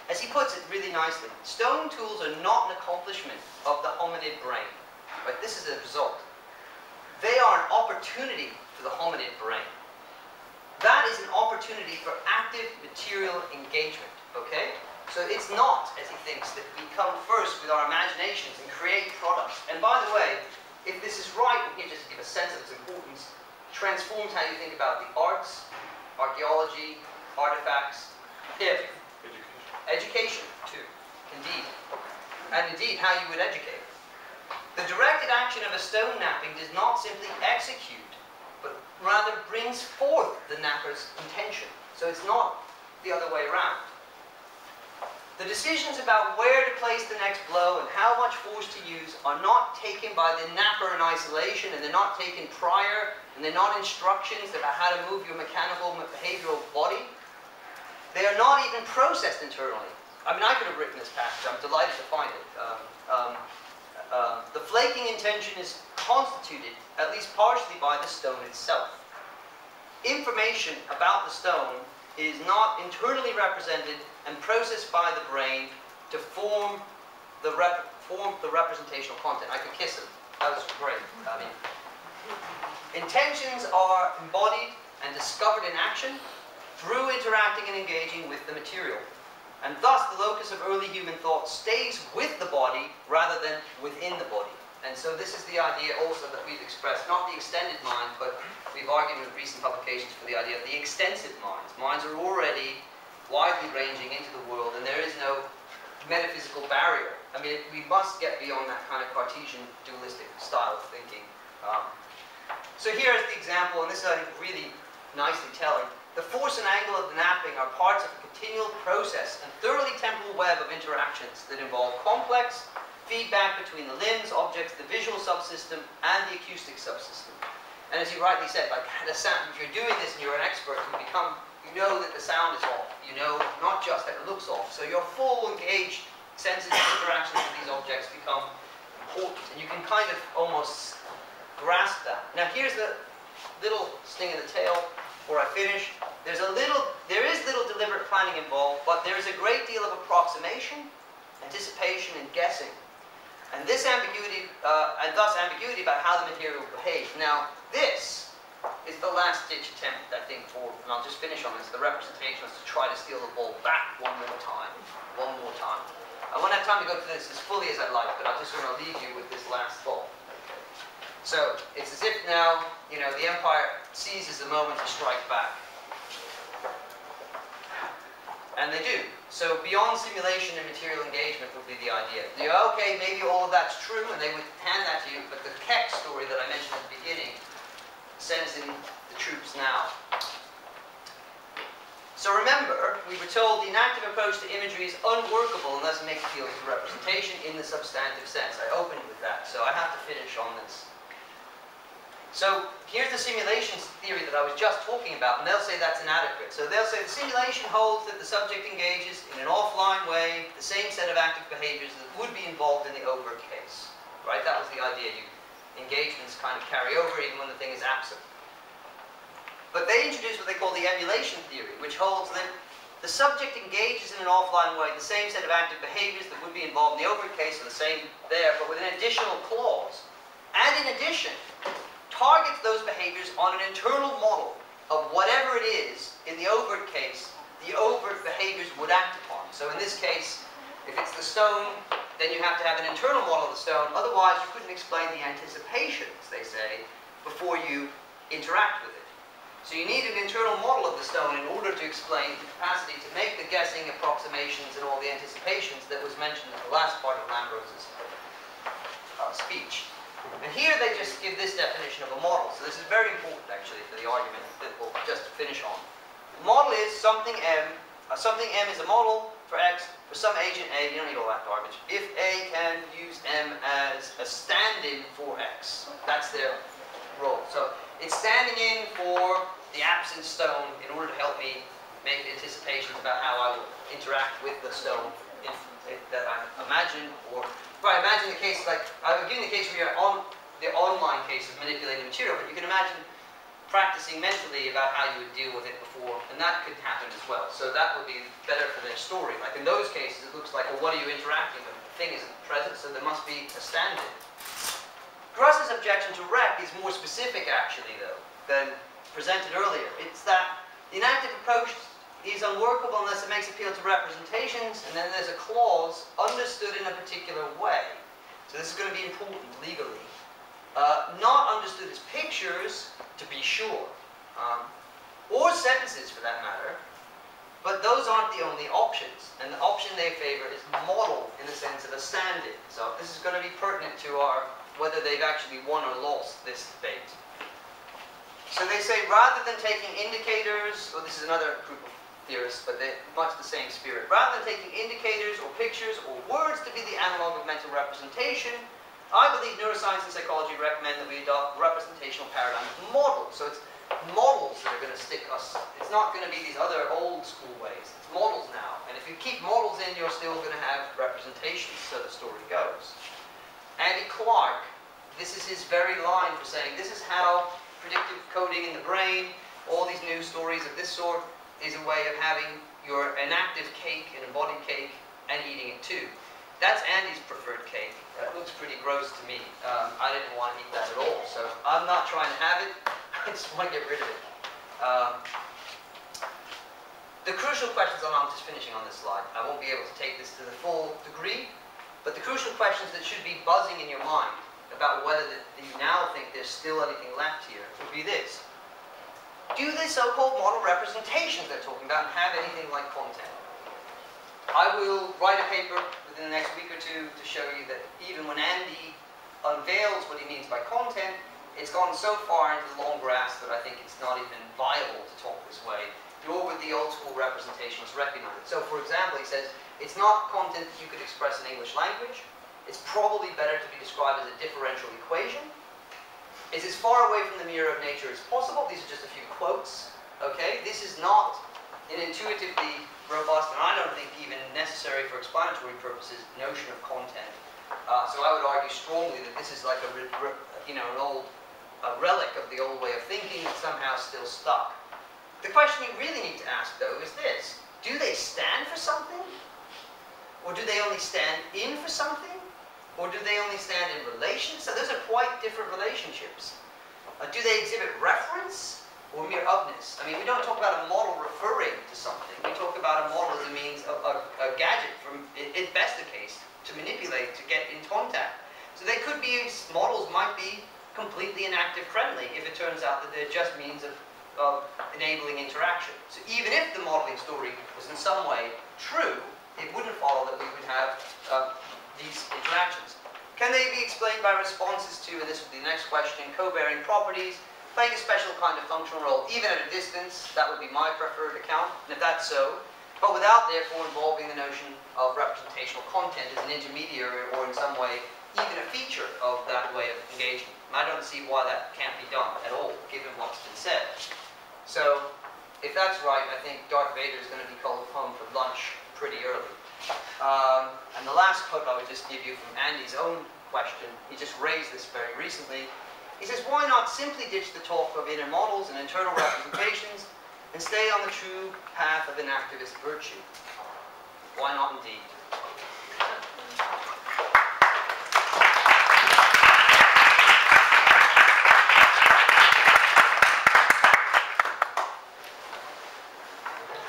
As he puts it really nicely, stone tools are not an accomplishment of the hominid brain. Right? This is a result. They are an opportunity for the hominid brain. That is an opportunity for active material engagement. Okay? So it's not, as he thinks, that we come first with our imaginations and create products. And by the way, if this is right, here just to give a sense of its importance, transforms how you think about the arts, archaeology, artifacts, everything. Education, too, indeed. and indeed how you would educate. The directed action of a stone knapping does not simply execute, but rather brings forth the knapper's intention. So it's not the other way around. The decisions about where to place the next blow and how much force to use are not taken by the knapper in isolation, and they're not taken prior, and they're not instructions about how to move your mechanical behavioral body. They are not even processed internally. I mean, I could have written this passage. I'm delighted to find it. Um, um, uh, the flaking intention is constituted, at least partially, by the stone itself. Information about the stone is not internally represented and processed by the brain to form the, rep form the representational content. I could kiss him. That was great. I mean, intentions are embodied and discovered in action through interacting and engaging with the material. And thus, the locus of early human thought stays with the body rather than within the body. And so this is the idea also that we've expressed, not the extended mind, but we've argued in recent publications for the idea of the extensive minds. Minds are already widely ranging into the world, and there is no metaphysical barrier. I mean, we must get beyond that kind of Cartesian dualistic style of thinking. Um, so here is the example, and this is, I think, really nicely telling. The force and angle of the knapping are parts of a continual process and thoroughly temporal web of interactions that involve complex feedback between the limbs, objects, the visual subsystem, and the acoustic subsystem. And as you rightly said, like the sound, if you're doing this and you're an expert, you become, you know that the sound is off. You know not just that it looks off. So your full engaged sensitive interactions with these objects become important. And you can kind of almost grasp that. Now here's the little sting in the tail before I finish. There's a little, there is little deliberate planning involved, but there is a great deal of approximation, anticipation, and guessing. And this ambiguity, uh, and thus ambiguity about how the material will behave. Now, this is the last ditch attempt, I think, for, and I'll just finish on this, the representation is to try to steal the ball back one more time. One more time. I won't have time to go through this as fully as I'd like, but I just want to leave you with this last thought. So it's as if now, you know, the empire seizes the moment to strike back. And they do. So beyond simulation and material engagement would be the idea. You go, okay, maybe all of that's true, and they would hand that to you, but the Keck story that I mentioned at the beginning sends in the troops now. So remember, we were told the enactive approach to imagery is unworkable unless makes appeal to representation in the substantive sense. I opened with that, so I have to finish on this. So here's the simulations theory that I was just talking about, and they'll say that's inadequate. So they'll say the simulation holds that the subject engages in an offline way the same set of active behaviors that would be involved in the overt case. Right? That was the idea. You, engagements kind of carry over even when the thing is absent. But they introduce what they call the emulation theory, which holds that the subject engages in an offline way the same set of active behaviors that would be involved in the overt case are the same there, but with an additional clause. And in addition, targets those behaviors on an internal model of whatever it is in the overt case the overt behaviors would act upon. So in this case, if it's the stone, then you have to have an internal model of the stone. Otherwise, you couldn't explain the anticipations, they say, before you interact with it. So you need an internal model of the stone in order to explain the capacity to make the guessing, approximations, and all the anticipations that was mentioned in the last part of Lambros's uh, speech. And here they just give this definition of a model. So this is very important actually for the argument that we'll just finish on. The model is something M, uh, something M is a model for X for some agent A, you don't need all that garbage. If A can use M as a stand-in for X, that's their role. So it's standing in for the absent stone in order to help me make anticipations about how I will interact with the stone if, if that I imagine or Right, imagine the case like, I've given the case where you're on the online case of manipulating material, but you can imagine practicing mentally about how you would deal with it before, and that could happen as well. So that would be better for their story. Like in those cases, it looks like, well, what are you interacting with? The thing isn't present, so there must be a stand-in. Grush's objection to REC is more specific, actually, though, than presented earlier. It's that the enactive approach is unworkable unless it makes appeal to representations, and then there's a clause understood in a particular way. So this is going to be important legally. Uh, not understood as pictures, to be sure, um, or sentences for that matter, But those aren't the only options. And the option they favor is model in the sense of a stand-in. So this is going to be pertinent to our whether they've actually won or lost this debate. So they say rather than taking indicators, well this is another group of theorists, but they're much the same spirit. Rather than taking indicators or pictures or words to be the analog of mental representation, I believe neuroscience and psychology recommend that we adopt representational paradigm models. So it's models that are going to stick us. It's not going to be these other old school ways. It's models now. And if you keep models in, you're still going to have representations, so the story goes. Andy Clark, this is his very line for saying this is how predictive coding in the brain, all these new stories of this sort, is a way of having your an active cake, an embodied cake, and eating it too. That's Andy's preferred cake. That looks pretty gross to me. Um, I didn't want to eat that at all, so I'm not trying to have it. I just want to get rid of it. Um, the crucial questions, I'm just finishing on this slide. I won't be able to take this to the full degree, but the crucial questions that should be buzzing in your mind about whether the, you now think there's still anything left here would be this. Do the so-called model representations they're talking about have anything like content? I will write a paper within the next week or two to show you that even when Andy unveils what he means by content, it's gone so far into the long grass that I think it's not even viable to talk this way. Nor would the old school representationalists recognize it. So for example, he says, it's not content that you could express in English language. It's probably better to be described as a differential equation. It's as far away from the mirror of nature as possible. These are just a few quotes. Okay, this is not an intuitively robust, and I don't think even necessary for explanatory purposes, notion of content. Uh, so I would argue strongly that this is like a, you know, an old a relic of the old way of thinking that somehow still stuck. The question you really need to ask, though, is this. Do they stand for something? Or do they only stand in for something? Or do they only stand in relation? So those are quite different relationships. Uh, do they exhibit reference? Or mere upness. I mean, we don't talk about a model referring to something. We talk about a model as a means of a, a gadget, from at best the case, to manipulate, to get in contact. So they could be, models might be completely enactive friendly if it turns out that they're just means of, of enabling interaction. So even if the modeling story was in some way true, it wouldn't follow that we would have uh, these interactions. Can they be explained by responses to, and this would be the next question, covariant properties, playing a special kind of functional role, even at a distance, that would be my preferred account, and if that's so, but without therefore involving the notion of representational content as an intermediary or in some way even a feature of that way of engagement. And I don't see why that can't be done at all, given what's been said. So, if that's right, I think Darth Vader is going to be called home for lunch pretty early. Um, and the last quote I would just give you from Andy's own question, he just raised this very recently, he says, why not simply ditch the talk of inner models and internal representations and stay on the true path of enactivist virtue? Why not indeed?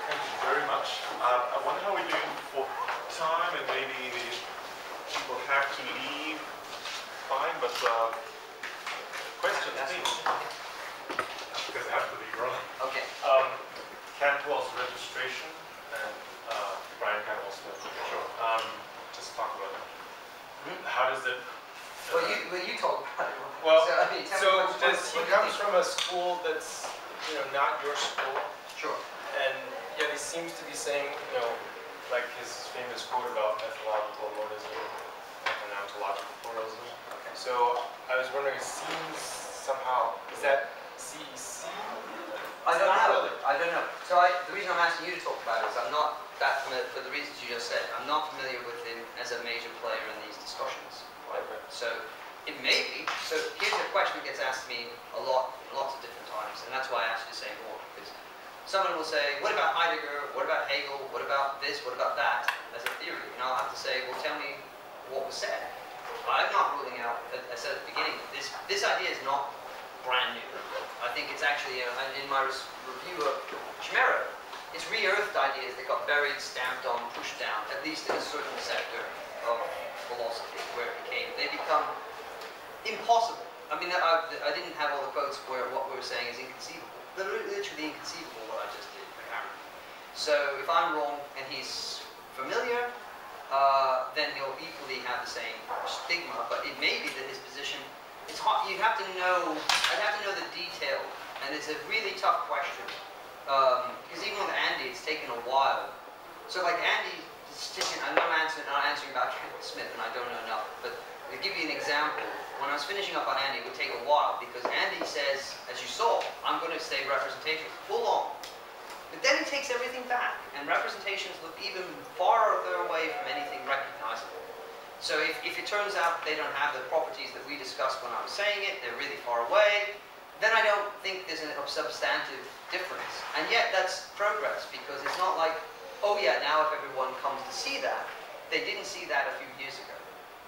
Thank you very much. Uh, I wonder how we're doing for time, and maybe the people have to leave. Fine, but uh, Question, please. Because I have to leave early. Okay. Um, Cantwell's registration, and uh, Brian Cantwell Smith. Sure. Um, just talk about it. How does it? Well, you, well, you talk about it. Well, so, I mean, tell me so what- does what he you comes think. From a school that's, you know, not your school, Sure. and yet he seems to be saying, you know, like his famous quote about methodological monism and ontological pluralism. Okay. So I was wondering, it seems somehow, is that CEC? I don't know. really. I don't know. So I, the reason I'm asking you to talk about it is I'm not that familiar, for the reasons you just said, I'm not familiar with him as a major player in these discussions. Okay. So it may be. So here's a question gets asked me a lot, lots of different times, and that's why I asked you to say more. Because someone will say, what about Heidegger? What about Hegel? What about this? What about that? As a theory. And I'll have to say, well, tell me what was said. I'm not ruling out, as I said at the beginning, this, this idea is not brand new. I think it's actually, uh, in my review of Chemero, it's re-earthed ideas that got buried, stamped on, pushed down, at least in a certain sector of philosophy, where it became, they become impossible. I mean, I, I didn't have all the quotes where what we were saying is inconceivable. Literally inconceivable what I just did, apparently. So if I'm wrong and he's familiar, uh, then he'll equally have the same stigma. But it may be that his position, it's hard, you have to know, I'd have to know the detail, and it's a really tough question. Because even with Andy, it's taken a while. So like Andy, I'm not answering, not answering about Smith, and I don't know enough, but to give you an example, when I was finishing up on Andy, it would take a while because Andy says, as you saw, I'm going to say representation full on. But then he takes everything back, and representations look even farther away from anything recognizable. So if, if it turns out they don't have the properties that we discussed when I was saying it, they're really far away, then I don't think there's a substantive difference. And yet that's progress because it's not like, oh yeah, now if everyone comes to see that, they didn't see that a few years ago.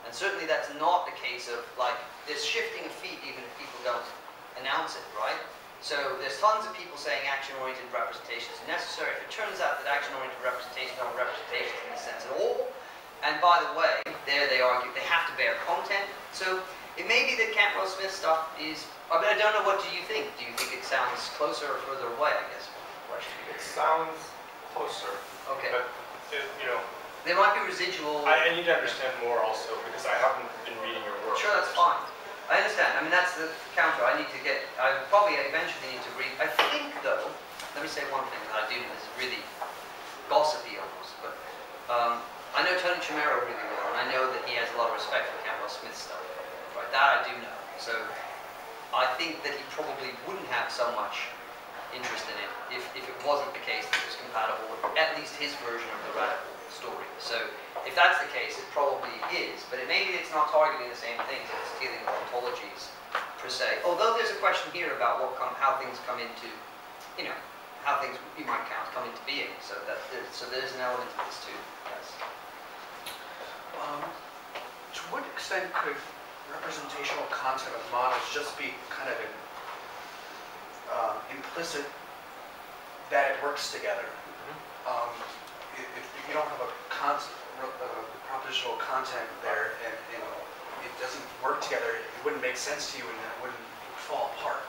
And certainly that's not the case of like, there's shifting of feet even if people don't announce it, right? So there's tons of people saying action-oriented representation is necessary. If it turns out that action-oriented representation don't representation in the sense at all, and by the way, there they argue they have to bear content. So it may be that Cantwell Smith stuff is, I mean, I don't know, what do you think? Do you think it sounds closer or further away, I guess, question. It sounds closer, Okay. but, it- you know, There might be residual. I, I need to understand more also, because I haven't been reading your work. Sure, that's fine. I understand. I mean, that's the counter. I need to get, I probably eventually need to read. I think, though, let me say one thing that I do know is really gossipy almost, but um, I know Tony Chemero really well, and I know that he has a lot of respect for Cantwell Smith stuff. Right, that I do know. So I think that he probably wouldn't have so much interest in it if, if it wasn't the case that it was compatible with at least his version of the radical story. So if that's the case, it probably is, but it, maybe it's not targeting the same things, it's dealing with ontologies per se. Although there's a question here about what come, how things come into, you know, how things you might count come into being. So that there's, so there's an element of this too. Yes. Um, to what extent could representational content of models just be kind of an um, implicit that it works together? Um, if, if you don't have a concept, uh, propositional content there and, and it doesn't work together, it wouldn't make sense to you and it wouldn't fall apart.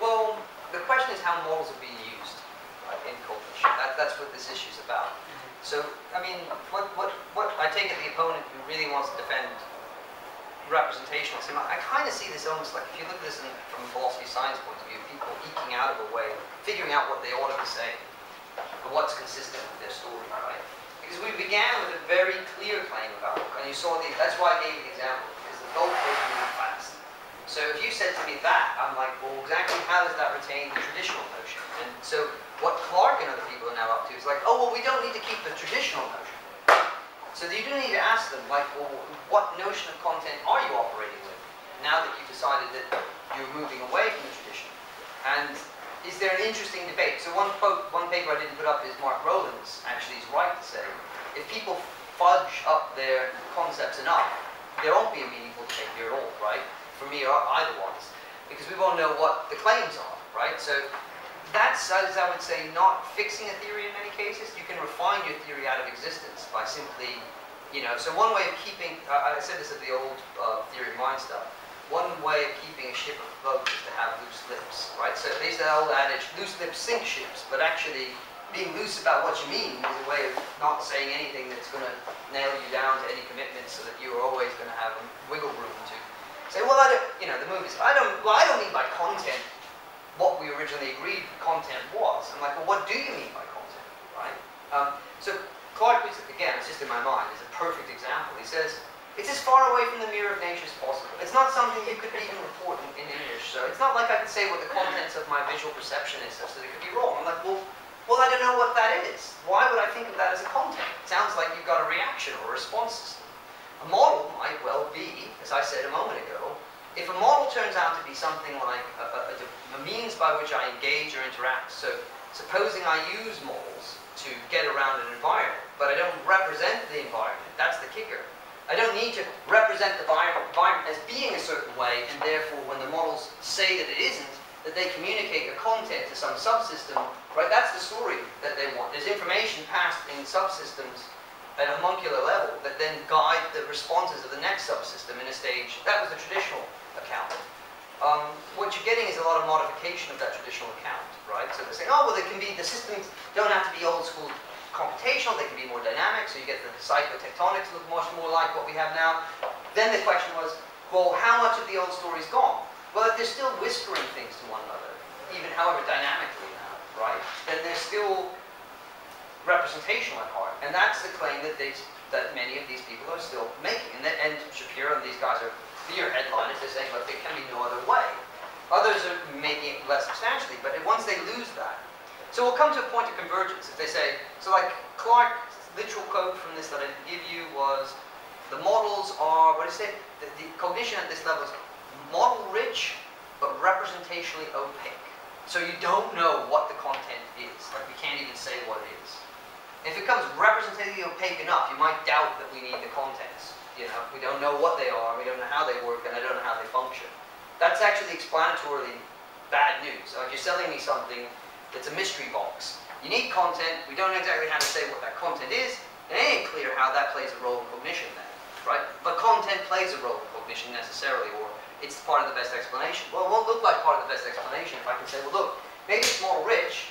Well, the question is how models are being used in culture. That, that's what this issue is about. So, I mean, what, what, what I take it the opponent who really wants to defend representationalism, I, I kind of see this almost like, if you look at this in, from a philosophy science point of view, people eking out of a way, figuring out what they ought to be saying, and what's consistent with their story, right? Because we began with a very clear claim about it, and you saw the, that's why I gave the example, because the goalpost moved fast. So if you said to me that, I'm like, well, exactly how does that retain the traditional notion? And so what Clark and other people are now up to is like, oh, well, we don't need to keep the traditional notion. So you do need to ask them, like, well, what notion of content are you operating with now that you've decided that you're moving away from the tradition? And is there an interesting debate? So one quote, one paper I didn't put up is Mark Rowland's actually is right to say, if people fudge up their concepts enough, there won't be a meaningful debate here at all, right? For me or either ones. Because we won't know what the claims are, right? So that's, as I would say, not fixing a theory in many cases. You can refine your theory out of existence by simply, you know, so one way of keeping, I I said this at the old uh, theory of mind stuff, one way of keeping a ship afloat is to have loose lips, right? So they say the old adage, loose lips sink ships, but actually being loose about what you mean is a way of not saying anything that's going to nail you down to any commitment so that you're always going to have wiggle room to say, well, I don't, you know, the movies, I don't, well, I don't mean by content what we originally agreed content was. I'm like, well, what do you mean by content, right? Um, so Clark again, it's just in my mind, is a perfect example. He says, it's as far away from the mirror of nature as possible. It's not something you could even report in, in English. So it's not like I can say what the contents of my visual perception is, so that it could be wrong. I'm like, well, well, I don't know what that is. Why would I think of that as a content? It sounds like you've got a reaction or a response system. A model might well be, as I said a moment ago, if a model turns out to be something like a, a, a, a means by which I engage or interact, so supposing I use models to get around an environment, but I don't represent the environment, that's the kicker. I don't need to represent the environment as being a certain way, and therefore when the models say that it isn't, that they communicate a content to some subsystem, right? That's the story that they want. There's information passed in subsystems at a homuncular level that then guide the responses of the next subsystem in a stage. That was the traditional account. um, what you're getting is a lot of modification of that traditional account, right? So they're saying, oh, well, they can be, the systems don't have to be old school computational, they can be more dynamic, so you get the cyclotectonics look much more like what we have now. Then the question was, well, how much of the old story is gone? Well, they're still whispering things to one another, even however dynamically now, right, then they're still representational at heart. And that's the claim that they, that many of these people are still making. And, and Shapiro and these guys are clear headliners. They're saying, look, there can be no other way. Others are making it less substantially, but once they lose that, so we'll come to a point of convergence. If they say, so like Clark's literal quote from this that I didn't give you was, the models are, what you say? The, the cognition at this level is model rich, but representationally opaque. So you don't know what the content is. Like we can't even say what it is. If it becomes representatively opaque enough, you might doubt that we need the contents. You know, we don't know what they are, we don't know how they work, and I don't know how they function. That's actually explanatorily bad news. Like you're selling me something that's a mystery box, you need content, we don't know exactly how to say what that content is, and it ain't clear how that plays a role in cognition then, right? But content plays a role in cognition necessarily, or it's part of the best explanation. Well, it won't look like part of the best explanation if I can say, well look, maybe it's more rich,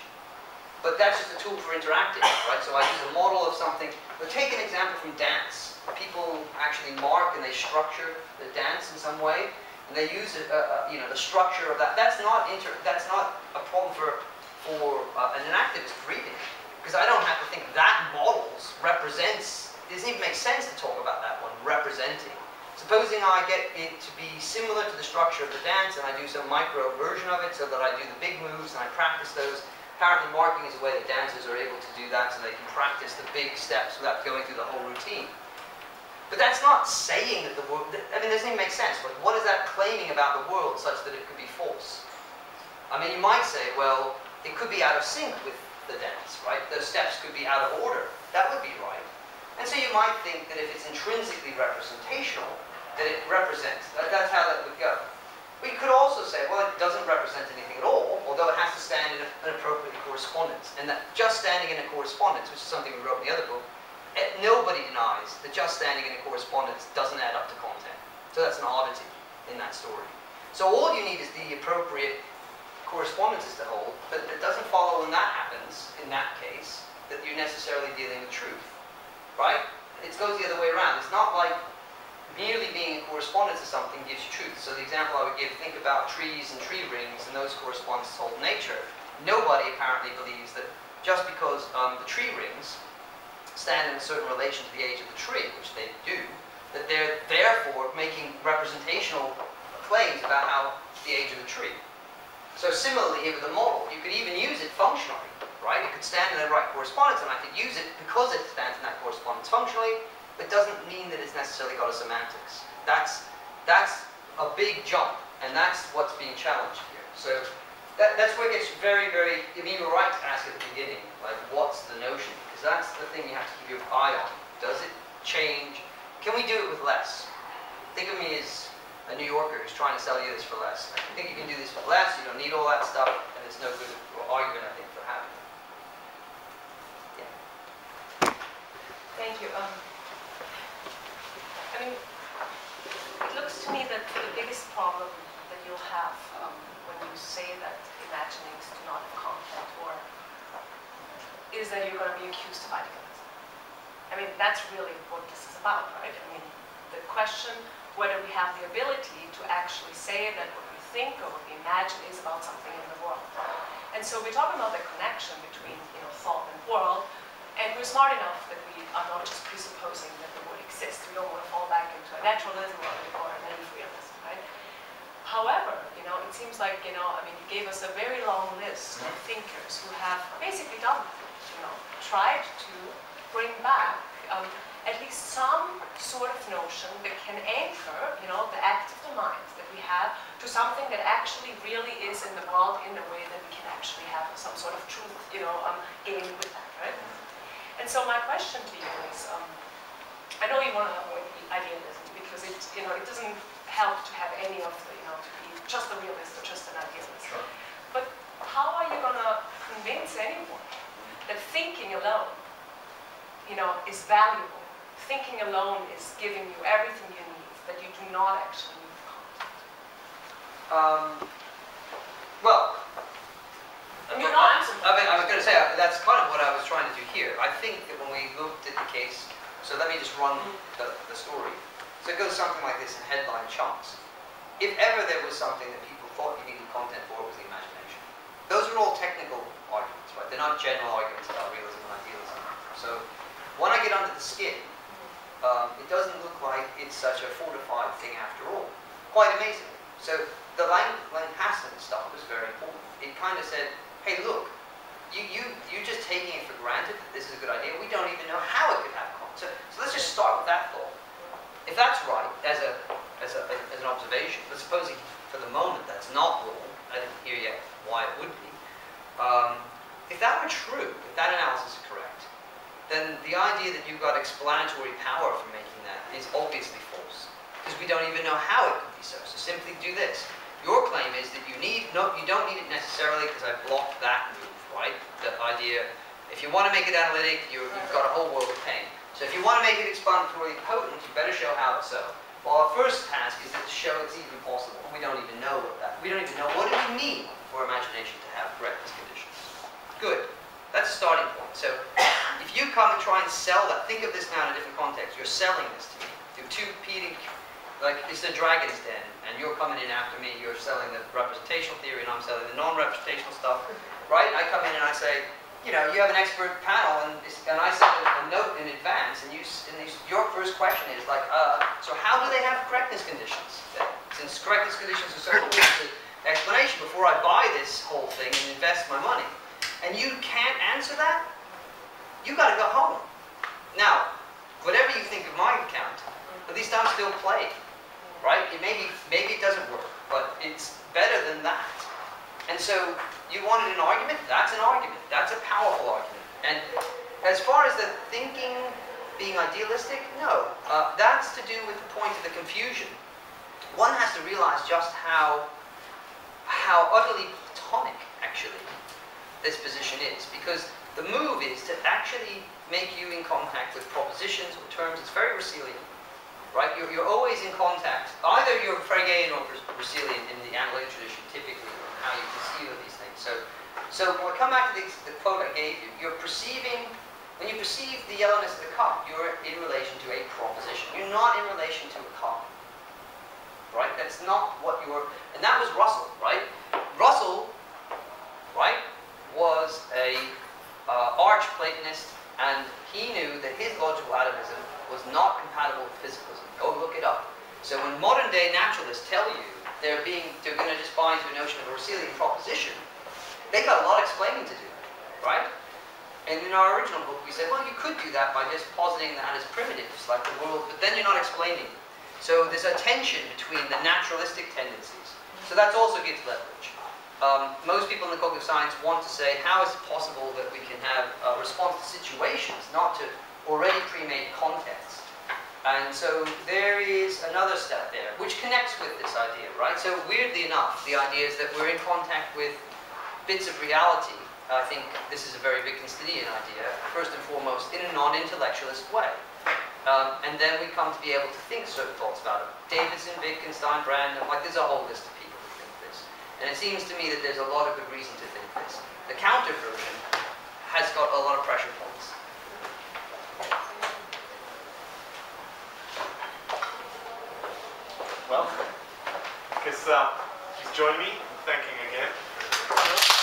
but that's just a tool for interacting, right? So I use a model of something. But take an example from dance. People actually mark and they structure the dance in some way, and they use it, uh, uh, you know, the structure of that. That's not inter. That's not a problem for for uh, an enactivist reading, because I don't have to think that models represents. It doesn't even make sense to talk about that one representing. Supposing I get it to be similar to the structure of the dance, and I do some micro version of it, so that I do the big moves and I practice those Apparently marking is a way that dancers are able to do that so they can practice the big steps without going through the whole routine. But that's not saying that the world, I mean, doesn't even make sense. But what is that claiming about the world such that it could be false? I mean, you might say, well, it could be out of sync with the dance, right? Those steps could be out of order. That would be right. And so you might think that if it's intrinsically representational, that it represents, that, that's how that would go. We could also say, well, it doesn't represent anything at all, although it has to stand in an appropriate correspondence. And that just standing in a correspondence, which is something we wrote in the other book, eh, nobody denies that just standing in a correspondence doesn't add up to content. So that's an oddity in that story. So all you need is the appropriate correspondences to hold, but it doesn't follow when that happens, in that case, that you're necessarily dealing with truth. Right? It goes the other way around. It's not like merely being in correspondence to something gives you truth. So the example I would give, think about trees and tree rings, and those correspond to whole nature. Nobody apparently believes that just because um, the tree rings stand in a certain relation to the age of the tree, which they do, that they're therefore making representational claims about how the age of the tree. So similarly here with the model, you could even use it functionally, right? It could stand in the right correspondence, and I could use it because it stands in that correspondence functionally, it doesn't mean that it's necessarily got a semantics. That's, that's a big jump, and that's what's being challenged here. So that, that's where it gets very, very, I mean, you were right to ask at the beginning, like, what's the notion? Because that's the thing you have to keep your eye on. Does it change? Can we do it with less? Think of me as a New Yorker who's trying to sell you this for less. I think you can do this for less, you don't need all that stuff, and it's no good argument, I think, for having it. Yeah. Thank you. Um, I mean, it looks to me that the biggest problem that you'll have um, when you say that imaginings do not have content or is that you're going to be accused of idealism. I mean, that's really what this is about, right? I mean, the question whether we have the ability to actually say that what we think or what we imagine is about something in the world. And so we're talking about the connection between you know, thought and world, and we're smart enough that we are not just presupposing that the world exists. We don't want to fall back into a naturalism or, or an realism, right? However, you know, it seems like, you know, I mean, you gave us a very long list of thinkers who have basically done you know, tried to bring back um, at least some sort of notion that can anchor, you know, the act of the mind that we have to something that actually really is in the world in a way that we can actually have some sort of truth, you know, um, gained with that, right? And so my question to you is, um, I know you want to avoid idealism because it, you know, it doesn't help to have any of the, you know, to be just a realist or just an idealist. Sure. But how are you going to convince anyone that thinking alone, you know, is valuable? Thinking alone is giving you everything you need, that you do not actually need content. Um, well, And you're not. I mean, I was going to say, uh, that's kind of what I was trying to do here. I think that when we looked at the case, so let me just run the, the story. So it goes something like this in headline chunks. If ever there was something that people thought you needed content for, it was the imagination. Those are all technical arguments, right? They're not general arguments about realism and idealism. So when I get under the skin, um, it doesn't look like it's such a fortified thing after all. Quite amazing. So the Lang Lancaster stuff was very important. It kind of said, hey, look, you, you, you're just taking it for granted that this is a good idea. We don't even know how it could have content. So, so let's just start with that thought. If that's right, as, a, as, a, as an observation, but supposing for the moment that's not wrong, I didn't hear yet why it would be. Um, if that were true, if that analysis is correct, then the idea that you've got explanatory power for making that is obviously false. Because we don't even know how it could be so. So simply do this. Your claim is that you need, no, you don't need it necessarily because I blocked that move, right? The idea, if you want to make it analytic, you you've got a whole world of pain. So if you want to make it explanatorily potent, you better show how it's so. Well, our first task is to show it's even possible. We don't even know what that, we don't even know what do we mean for imagination to have correctness conditions. Good. That's a starting point. So if you come and try and sell that, think of this now in a different context. You're selling this to me. You're two competing, like it's the dragon's den, and you're coming in after me. You're selling the representational theory, and I'm selling the non-representational stuff, right? I come in and I say, you know, you have an expert panel, and, and I send a, note in advance, and you, and your first question is like, uh, so how do they have correctness conditions? Since correctness conditions are so important explanation before I buy this whole thing and invest my money, and you can't answer that, you got to go home. Now, whatever you think of my account, at least I'm still playing, right? It maybe maybe it doesn't work, but it's better than that. And so you wanted an argument? That's an argument. That's a powerful argument. And as far as the thinking being idealistic, no. Uh, that's to do with the point of the confusion. One has to realize just how how utterly platonic, actually, this position is. Because the move is to actually make you in contact with propositions or terms. It's very Russellian, right? You're, you're always in contact. Either you're Fregean or Russellian in the analytic tradition, typically, or how you conceive of these things. So, so when we come back to the, the quote I gave you, you're perceiving, when you perceive the yellowness of the cup, you're in relation to a proposition. You're not in relation to a cup. Right? That's not what you're, and that was Russell, right? Russell, right, was a uh, arch Platonist, and he knew that his logical atomism was not compatible with physicalism. Go look it up. So when modern day naturalists tell you they're being, they're going to just buy into a notion of a Russellian proposition, they've got a lot of explaining to do, right? And in our original book, we said, well, you could do that by just positing that as primitives, like the world, but then you're not explaining. So there's a tension between the naturalistic tendencies. So that also gives leverage. Um, most people in the cognitive science want to say, how is it possible that we can have a response to situations, not to already pre-made contexts? And so there is another step there, which connects with this idea, right? So weirdly enough, the idea is that we're in contact with bits of reality. I think this is a very Wittgensteinian idea, first and foremost, in a non-intellectualist way. Um, and then we come to be able to think certain thoughts about it. Davidson, Wittgenstein, Brandom, like there's a whole list of people who think this. And it seems to me that there's a lot of good reason to think this. The counter version has got a lot of pressure points. Well, I guess uh, join me in thanking again